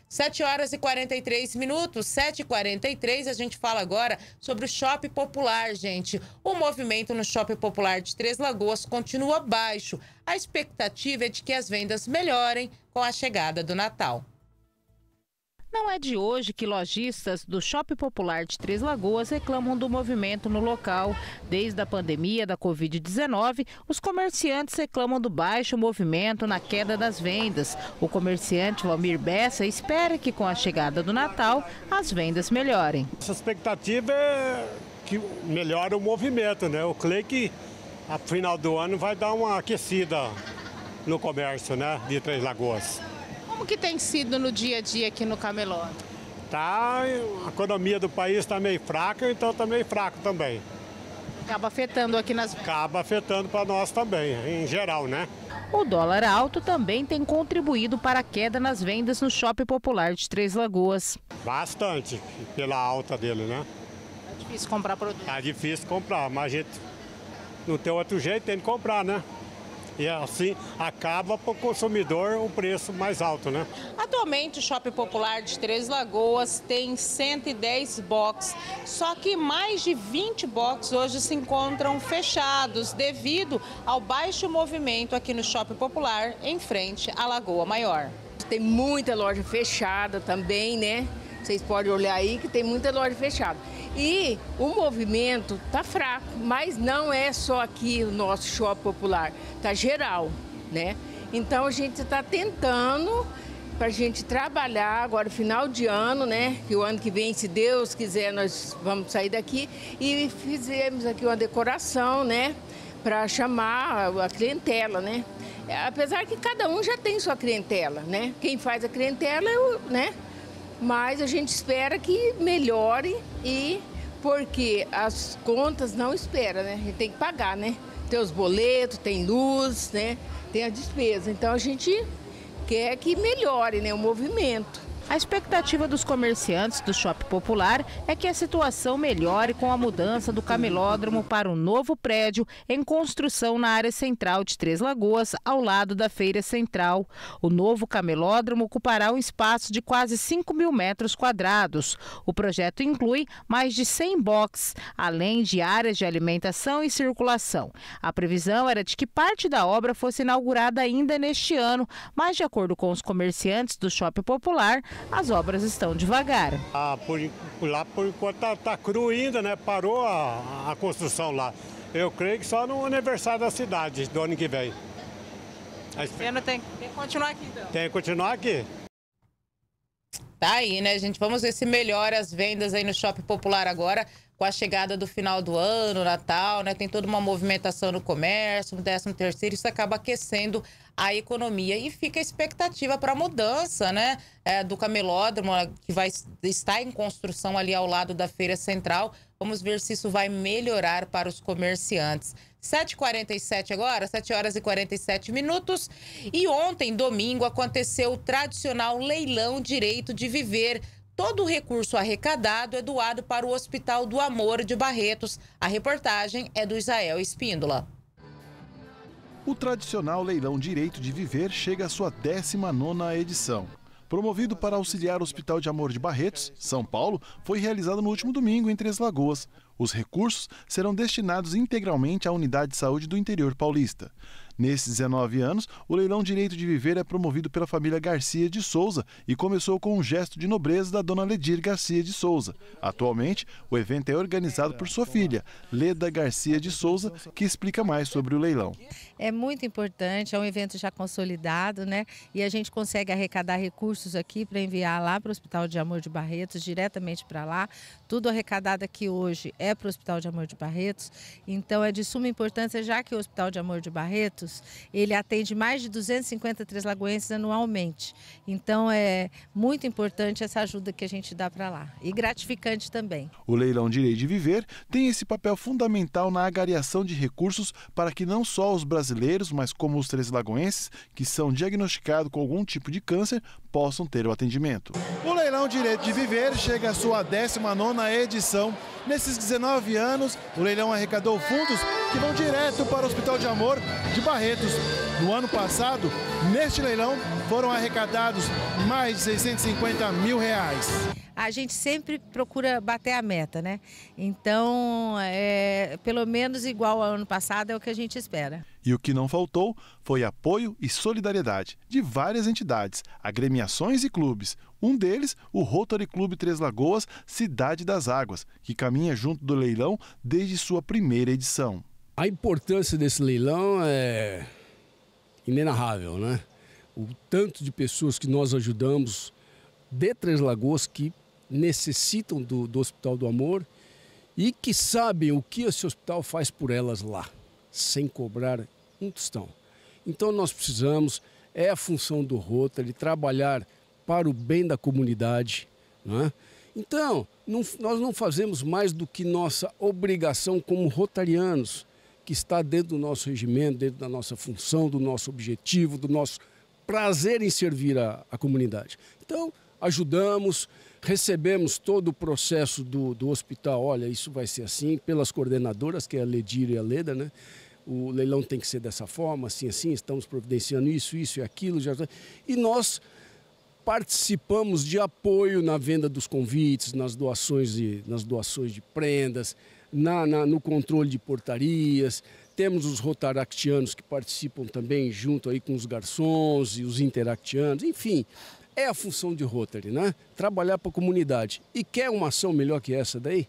7 horas e 43 minutos, 7 e 43 a gente fala agora sobre o Shopping Popular, gente. O movimento no Shopping Popular de Três Lagoas continua baixo. A expectativa é de que as vendas melhorem com a chegada do Natal. Não é de hoje que lojistas do Shopping Popular de Três Lagoas reclamam do movimento no local. Desde a pandemia da Covid-19, os comerciantes reclamam do baixo movimento na queda das vendas. O comerciante Valmir Bessa espera que com a chegada do Natal as vendas melhorem. Essa expectativa é que melhore o movimento, né? Eu creio que a final do ano vai dar uma aquecida no comércio, né, de Três Lagoas. Como que tem sido no dia a dia aqui no Camelô? Tá, a economia do país está meio fraca, então está meio fraco também. Acaba afetando aqui nas. Acaba afetando para nós também, em geral, né? O dólar alto também tem contribuído para a queda nas vendas no Shopping Popular de Três Lagoas. Bastante, pela alta dele, né? É difícil comprar produto. Tá difícil comprar, mas a gente não tem outro jeito, tem que comprar, né? E assim acaba para o consumidor o preço mais alto, né? Atualmente o Shopping Popular de Três Lagoas tem 110 boxes, só que mais de 20 boxes hoje se encontram fechados devido ao baixo movimento aqui no Shopping Popular em frente à Lagoa Maior. Tem muita loja fechada também, né? Vocês podem olhar aí que tem muita loja fechada. E o movimento tá fraco, mas não é só aqui o nosso shopping popular, tá geral, né? Então a gente está tentando para a gente trabalhar agora final de ano, né? Que o ano que vem, se Deus quiser, nós vamos sair daqui e fizemos aqui uma decoração, né? Para chamar a clientela, né? Apesar que cada um já tem sua clientela, né? Quem faz a clientela é o, né? Mas a gente espera que melhore e porque as contas não esperam, né? A gente tem que pagar, né? Tem os boletos, tem luz, né? Tem a despesa. Então a gente quer que melhore né, o movimento. A expectativa dos comerciantes do Shopping Popular é que a situação melhore com a mudança do camelódromo para um novo prédio em construção na área central de Três Lagoas, ao lado da Feira Central. O novo camelódromo ocupará um espaço de quase 5 mil metros quadrados. O projeto inclui mais de 100 boxes, além de áreas de alimentação e circulação. A previsão era de que parte da obra fosse inaugurada ainda neste ano, mas, de acordo com os comerciantes do Shopping Popular, as obras estão devagar. Ah, por, lá por enquanto está tá cru ainda, né? Parou a, a construção lá. Eu creio que só no aniversário da cidade, do ano que vem. A tem, tem que continuar aqui, então. Tem que continuar aqui. Tá aí, né, gente? Vamos ver se melhora as vendas aí no Shopping Popular agora, com a chegada do final do ano, Natal, né? Tem toda uma movimentação no comércio, no 13 terceiro, isso acaba aquecendo a economia. E fica a expectativa para a mudança, né? É, do camelódromo, que vai estar em construção ali ao lado da Feira Central. Vamos ver se isso vai melhorar para os comerciantes. 7h47 agora, 7 horas e 47 minutos. E ontem, domingo, aconteceu o tradicional leilão Direito de Viver. Todo o recurso arrecadado é doado para o Hospital do Amor de Barretos. A reportagem é do Israel Espíndola. O tradicional leilão Direito de Viver chega à sua 19ª edição. Promovido para auxiliar o Hospital de Amor de Barretos, São Paulo, foi realizado no último domingo em Três Lagoas. Os recursos serão destinados integralmente à unidade de saúde do interior paulista. Nesses 19 anos, o leilão Direito de Viver é promovido pela família Garcia de Souza e começou com um gesto de nobreza da dona Ledir Garcia de Souza. Atualmente, o evento é organizado por sua filha, Leda Garcia de Souza, que explica mais sobre o leilão. É muito importante, é um evento já consolidado, né? E a gente consegue arrecadar recursos aqui para enviar lá para o Hospital de Amor de Barretos, diretamente para lá. Tudo arrecadado aqui hoje é para o Hospital de Amor de Barretos. Então é de suma importância, já que o Hospital de Amor de Barretos, ele atende mais de 250 Três Lagoenses anualmente. Então é muito importante essa ajuda que a gente dá para lá. E gratificante também. O leilão Direito de Viver tem esse papel fundamental na agariação de recursos para que não só os brasileiros, mas como os três lagoenses que são diagnosticados com algum tipo de câncer possam ter o atendimento. O leilão Direito de Viver chega à sua 19 edição. Nesses 19 anos, o leilão arrecadou fundos que vão direto para o Hospital de Amor de Barretos. No ano passado, neste leilão, foram arrecadados mais de 650 mil reais a gente sempre procura bater a meta, né? Então, é, pelo menos igual ao ano passado é o que a gente espera. E o que não faltou foi apoio e solidariedade de várias entidades, agremiações e clubes. Um deles, o Rotary Clube Três Lagoas, Cidade das Águas, que caminha junto do leilão desde sua primeira edição. A importância desse leilão é inenarrável, né? O tanto de pessoas que nós ajudamos de Três Lagoas que necessitam do, do Hospital do Amor e que sabem o que esse hospital faz por elas lá, sem cobrar um tostão. Então nós precisamos, é a função do Rotary, trabalhar para o bem da comunidade. Não é? Então, não, nós não fazemos mais do que nossa obrigação como rotarianos, que está dentro do nosso regimento, dentro da nossa função, do nosso objetivo, do nosso prazer em servir a, a comunidade. Então, ajudamos, recebemos todo o processo do, do hospital, olha, isso vai ser assim, pelas coordenadoras, que é a Ledir e a Leda, né? O leilão tem que ser dessa forma, assim, assim, estamos providenciando isso, isso e aquilo. Já... E nós participamos de apoio na venda dos convites, nas doações de, nas doações de prendas, na, na, no controle de portarias. Temos os rotaractianos que participam também junto aí com os garçons e os interactianos, enfim é a função de Rotary, né? Trabalhar para a comunidade. E quer uma ação melhor que essa daí?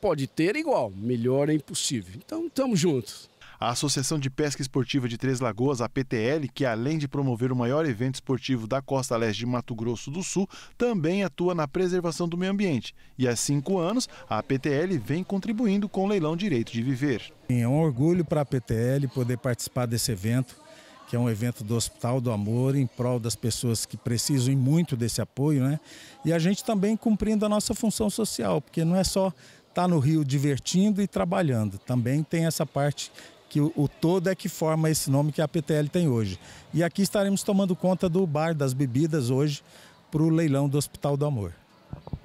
Pode ter igual, melhor é impossível. Então, estamos juntos. A Associação de Pesca Esportiva de Três Lagoas, a PTL, que além de promover o maior evento esportivo da costa leste de Mato Grosso do Sul, também atua na preservação do meio ambiente. E há cinco anos, a PTL vem contribuindo com o leilão Direito de Viver. É um orgulho para a PTL poder participar desse evento que é um evento do Hospital do Amor em prol das pessoas que precisam muito desse apoio, né? E a gente também cumprindo a nossa função social, porque não é só estar tá no Rio divertindo e trabalhando, também tem essa parte que o, o, todo é que forma esse nome que a PTL tem hoje. E aqui estaremos tomando conta do bar das bebidas hoje para o leilão do Hospital do Amor.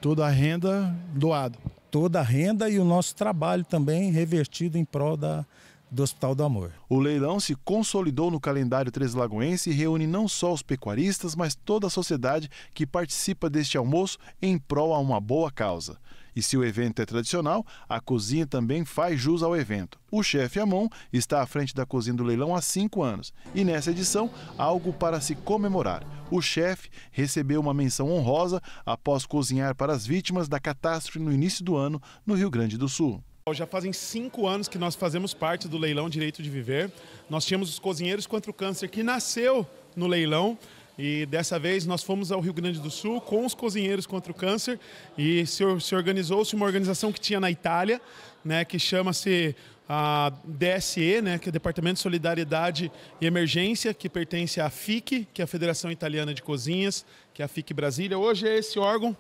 Toda a renda doada. Toda a renda e o nosso trabalho também revertido em prol da, do Hospital do Amor. O leilão se consolidou no calendário Três Lagoense e reúne não só os pecuaristas, mas toda a sociedade que participa deste almoço em prol a uma boa causa. E se o evento é tradicional, a cozinha também faz jus ao evento. O chefe Amon está à frente da cozinha do leilão há cinco anos e nessa edição, algo para se comemorar. O chefe recebeu uma menção honrosa após cozinhar para as vítimas da catástrofe no início do ano no Rio Grande do Sul. Já fazem cinco anos que nós fazemos parte do leilão Direito de Viver. Nós tínhamos os Cozinheiros contra o Câncer, que nasceu no leilão. E dessa vez nós fomos ao Rio Grande do Sul com os Cozinheiros contra o Câncer e se, se organizou-se uma organização que tinha na Itália, né, que chama-se a DSE, né, que é Departamento de Solidariedade e Emergência, que pertence à FIC, que é a Federação Italiana de Cozinhas, que é a FIC Brasília. Hoje é esse órgão,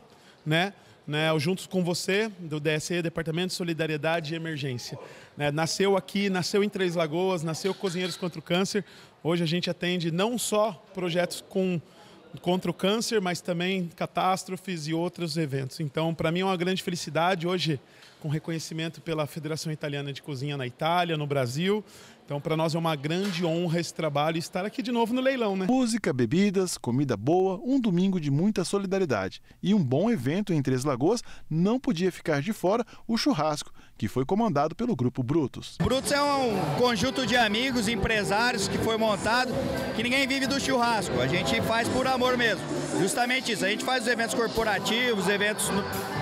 né, né, juntos com você, do DSE, Departamento de Solidariedade e Emergência. Né, nasceu aqui, nasceu em Três Lagoas, nasceu Cozinheiros contra o Câncer. Hoje a gente atende não só projetos com, contra o câncer, mas também catástrofes e outros eventos. Então, para mim é uma grande felicidade hoje, com reconhecimento pela Federação Italiana de Cozinha na Itália, no Brasil, Então, para nós é uma grande honra esse trabalho e estar aqui de novo no leilão, né? Música, bebidas, comida boa, um domingo de muita solidariedade. E um bom evento em Três Lagoas não podia ficar de fora o churrasco, que foi comandado pelo Grupo Brutus. Brutus é um conjunto de amigos, empresários que foi montado, que ninguém vive do churrasco. A gente faz por amor mesmo. Justamente isso. A gente faz os eventos corporativos, eventos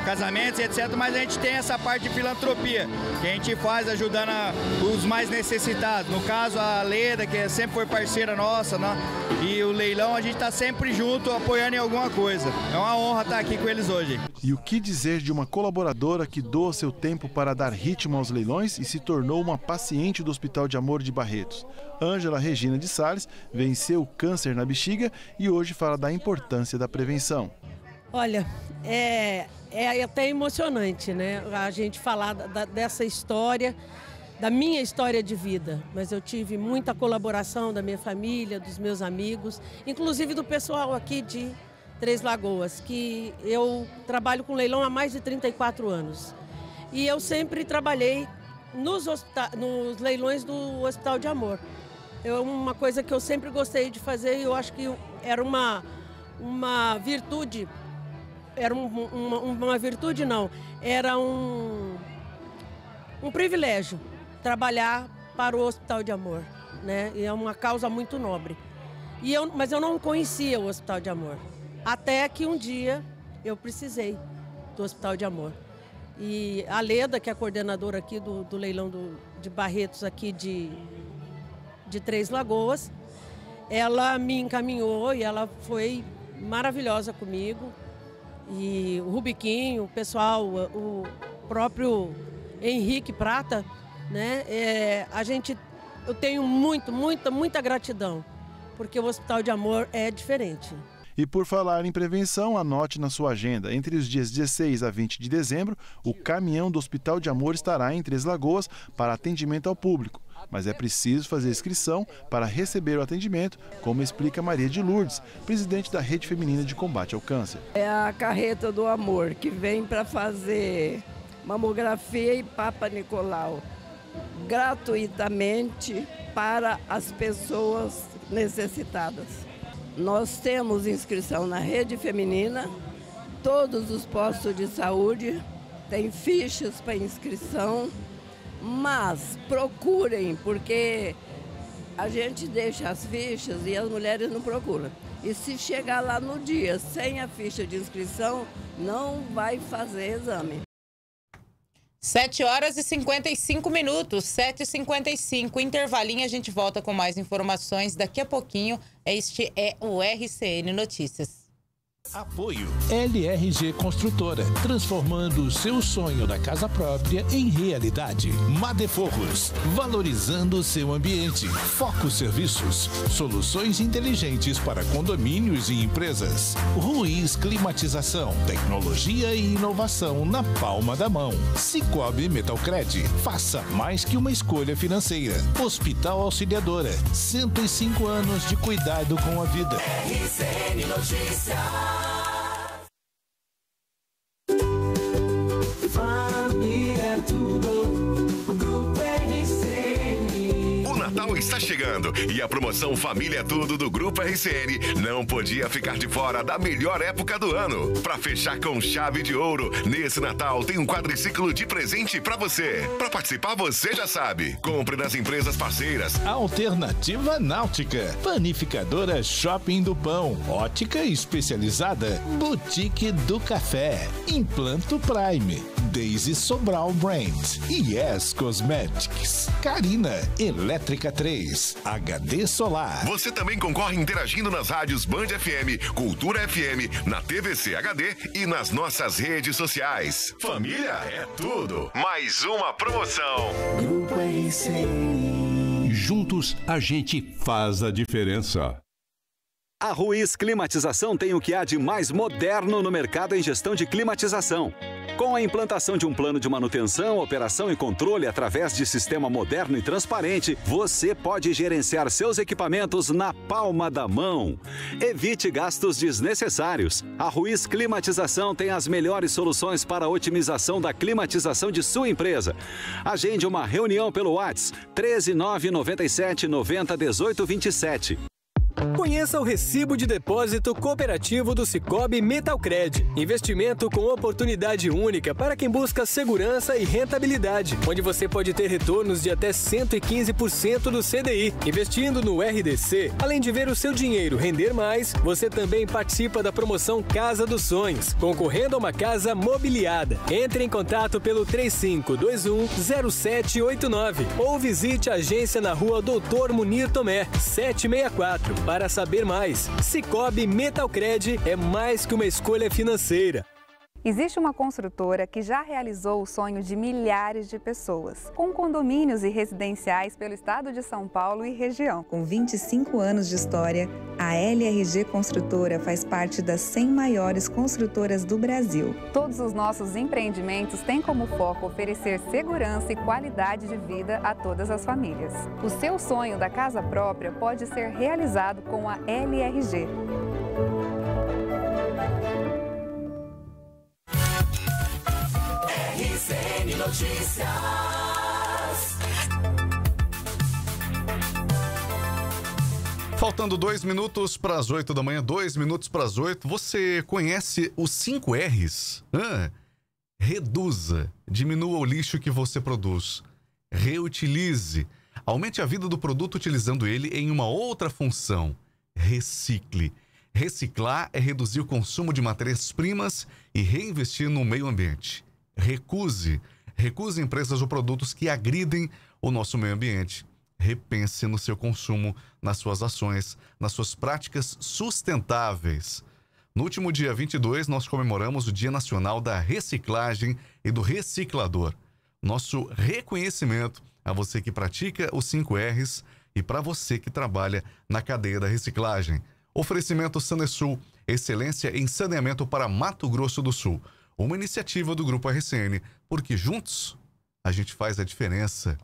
casamentos, etc. Mas a gente tem essa parte de filantropia, que a gente faz ajudando a, os mais necessitados. No caso, a Leda, que sempre foi parceira nossa, né? e o leilão, a gente está sempre junto, apoiando em alguma coisa. É uma honra estar aqui com eles hoje. E o que dizer de uma colaboradora que doa seu tempo para dar ritmo aos leilões e se tornou uma paciente do Hospital de Amor de Barretos? Ângela Regina de Sales venceu o câncer na bexiga e hoje fala da importância da prevenção. Olha, é, é até emocionante, né? A gente falar da, dessa história, da minha história de vida. Mas eu tive muita colaboração da minha família, dos meus amigos, inclusive do pessoal aqui de Três Lagoas, que eu trabalho com leilão há mais de 34 anos. E eu sempre trabalhei nos, nos leilões do Hospital de Amor. É uma coisa que eu sempre gostei de fazer e eu acho que era uma, uma virtude era um, uma, uma virtude não, era um, um privilégio trabalhar para o Hospital de Amor, né? E é uma causa muito nobre. E eu, mas eu não conhecia o Hospital de Amor, até que um dia eu precisei do Hospital de Amor. E a Leda, que é a coordenadora aqui do, do leilão do, de Barretos aqui de, de Três Lagoas, ela me encaminhou e ela foi maravilhosa comigo. E o Rubiquinho, o pessoal, o próprio Henrique Prata, né? É, a gente, eu tenho muito, muita, muita gratidão, porque o Hospital de Amor é diferente. E por falar em prevenção, anote na sua agenda. Entre os dias 16 a 20 de dezembro, o caminhão do Hospital de Amor estará em Três Lagoas para atendimento ao público mas é preciso fazer inscrição para receber o atendimento, como explica Maria de Lourdes, presidente da Rede Feminina de Combate ao Câncer. É a carreta do amor que vem para fazer mamografia e Papa Nicolau gratuitamente para as pessoas necessitadas. Nós temos inscrição na Rede Feminina, todos os postos de saúde têm fichas para inscrição mas procurem, porque a gente deixa as fichas e as mulheres não procuram. E se chegar lá no dia sem a ficha de inscrição, não vai fazer exame. 7 horas e 55 minutos, 7h55. Intervalinho, a gente volta com mais informações daqui a pouquinho. Este é o RCN Notícias. Apoio LRG Construtora, transformando o seu sonho da casa própria em realidade. Madeforros, valorizando o seu ambiente. Foco Serviços, soluções inteligentes para condomínios e empresas. Ruiz Climatização, tecnologia e inovação na palma da mão. Cicobi Metalcred, faça mais que uma escolha financeira. Hospital Auxiliadora, 105 anos de cuidado com a vida. RCN Notícias. Está chegando e a promoção Família Tudo do Grupo RCN não podia ficar de fora da melhor época do ano. Para fechar com chave de ouro, nesse Natal tem um quadriciclo de presente para você. Para participar, você já sabe. Compre nas empresas parceiras. Alternativa Náutica, Panificadora Shopping do Pão, Ótica Especializada, Boutique do Café, Implanto Prime, Daisy Sobral Brand, Yes Cosmetics, Carina, Elétrica 3, HD Solar. Você também concorre interagindo nas rádios Band FM, Cultura FM, na TVC HD e nas nossas redes sociais. Família é tudo. Mais uma promoção. Grupo RCN. Juntos a gente faz a diferença. A Ruiz Climatização tem o que há de mais moderno no mercado em gestão de climatização. Com a implantação de um plano de manutenção, operação e controle através de sistema moderno e transparente, você pode gerenciar seus equipamentos na palma da mão. Evite gastos desnecessários. A Ruiz Climatização tem as melhores soluções para a otimização da climatização de sua empresa. Agende uma reunião pelo WhatsApp 13997 90 18 27. Conheça o recibo de depósito cooperativo do Cicobi Metalcred. Investimento com oportunidade única para quem busca segurança e rentabilidade, onde você pode ter retornos de até 115% do CDI. Investindo no RDC, além de ver o seu dinheiro render mais, você também participa da promoção Casa dos Sonhos, concorrendo a uma casa mobiliada. Entre em contato pelo 3521 0789 ou visite a agência na rua Doutor Munir Tomé, 764 para saber mais. Cicobi Metalcred é mais que uma escolha financeira. Existe uma construtora que já realizou o sonho de milhares de pessoas, com condomínios e residenciais pelo estado de São Paulo e região. Com 25 anos de história, a LRG Construtora faz parte das 100 maiores construtoras do Brasil. Todos os nossos empreendimentos têm como foco oferecer segurança e qualidade de vida a todas as famílias. O seu sonho da casa própria pode ser realizado com a LRG. Notícias. Faltando dois minutos para as oito da manhã, dois minutos para as oito. Você conhece os cinco R's? Reduza, diminua o lixo que você produz. Reutilize, aumente a vida do produto utilizando ele em uma outra função. Recicle. Reciclar é reduzir o consumo de matérias-primas e reinvestir no meio ambiente. Recuse. Recuse empresas ou produtos que agridem o nosso meio ambiente. Repense no seu consumo, nas suas ações, nas suas práticas sustentáveis. No último dia 22, nós comemoramos o Dia Nacional da Reciclagem e do Reciclador. Nosso reconhecimento a você que pratica os 5 R's e para você que trabalha na cadeia da reciclagem. Oferecimento Sanesul, excelência em saneamento para Mato Grosso do Sul. Uma iniciativa do Grupo RCN, porque juntos a gente faz a diferença.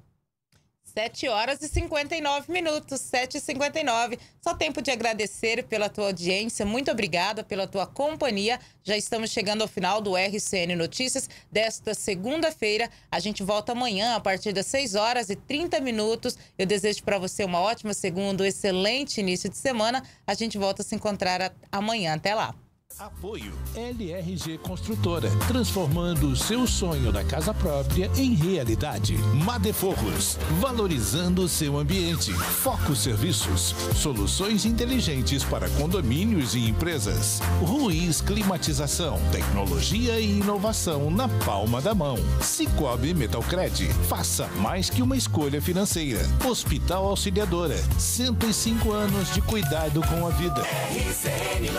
7 horas e 59 minutos, 7 e 59. Só tempo de agradecer pela tua audiência. Muito obrigada pela tua companhia. Já estamos chegando ao final do RCN Notícias desta segunda-feira. A gente volta amanhã a partir das 6 horas e 30 minutos. Eu desejo para você uma ótima segunda, um excelente início de semana. A gente volta a se encontrar amanhã. Até lá. Apoio LRG Construtora, transformando o seu sonho da casa própria em realidade. Madeforros, valorizando o seu ambiente. Foco Serviços, soluções inteligentes para condomínios e empresas. Ruiz Climatização, tecnologia e inovação na palma da mão. Cicobi Metalcred, faça mais que uma escolha financeira. Hospital Auxiliadora, 105 anos de cuidado com a vida. RCN.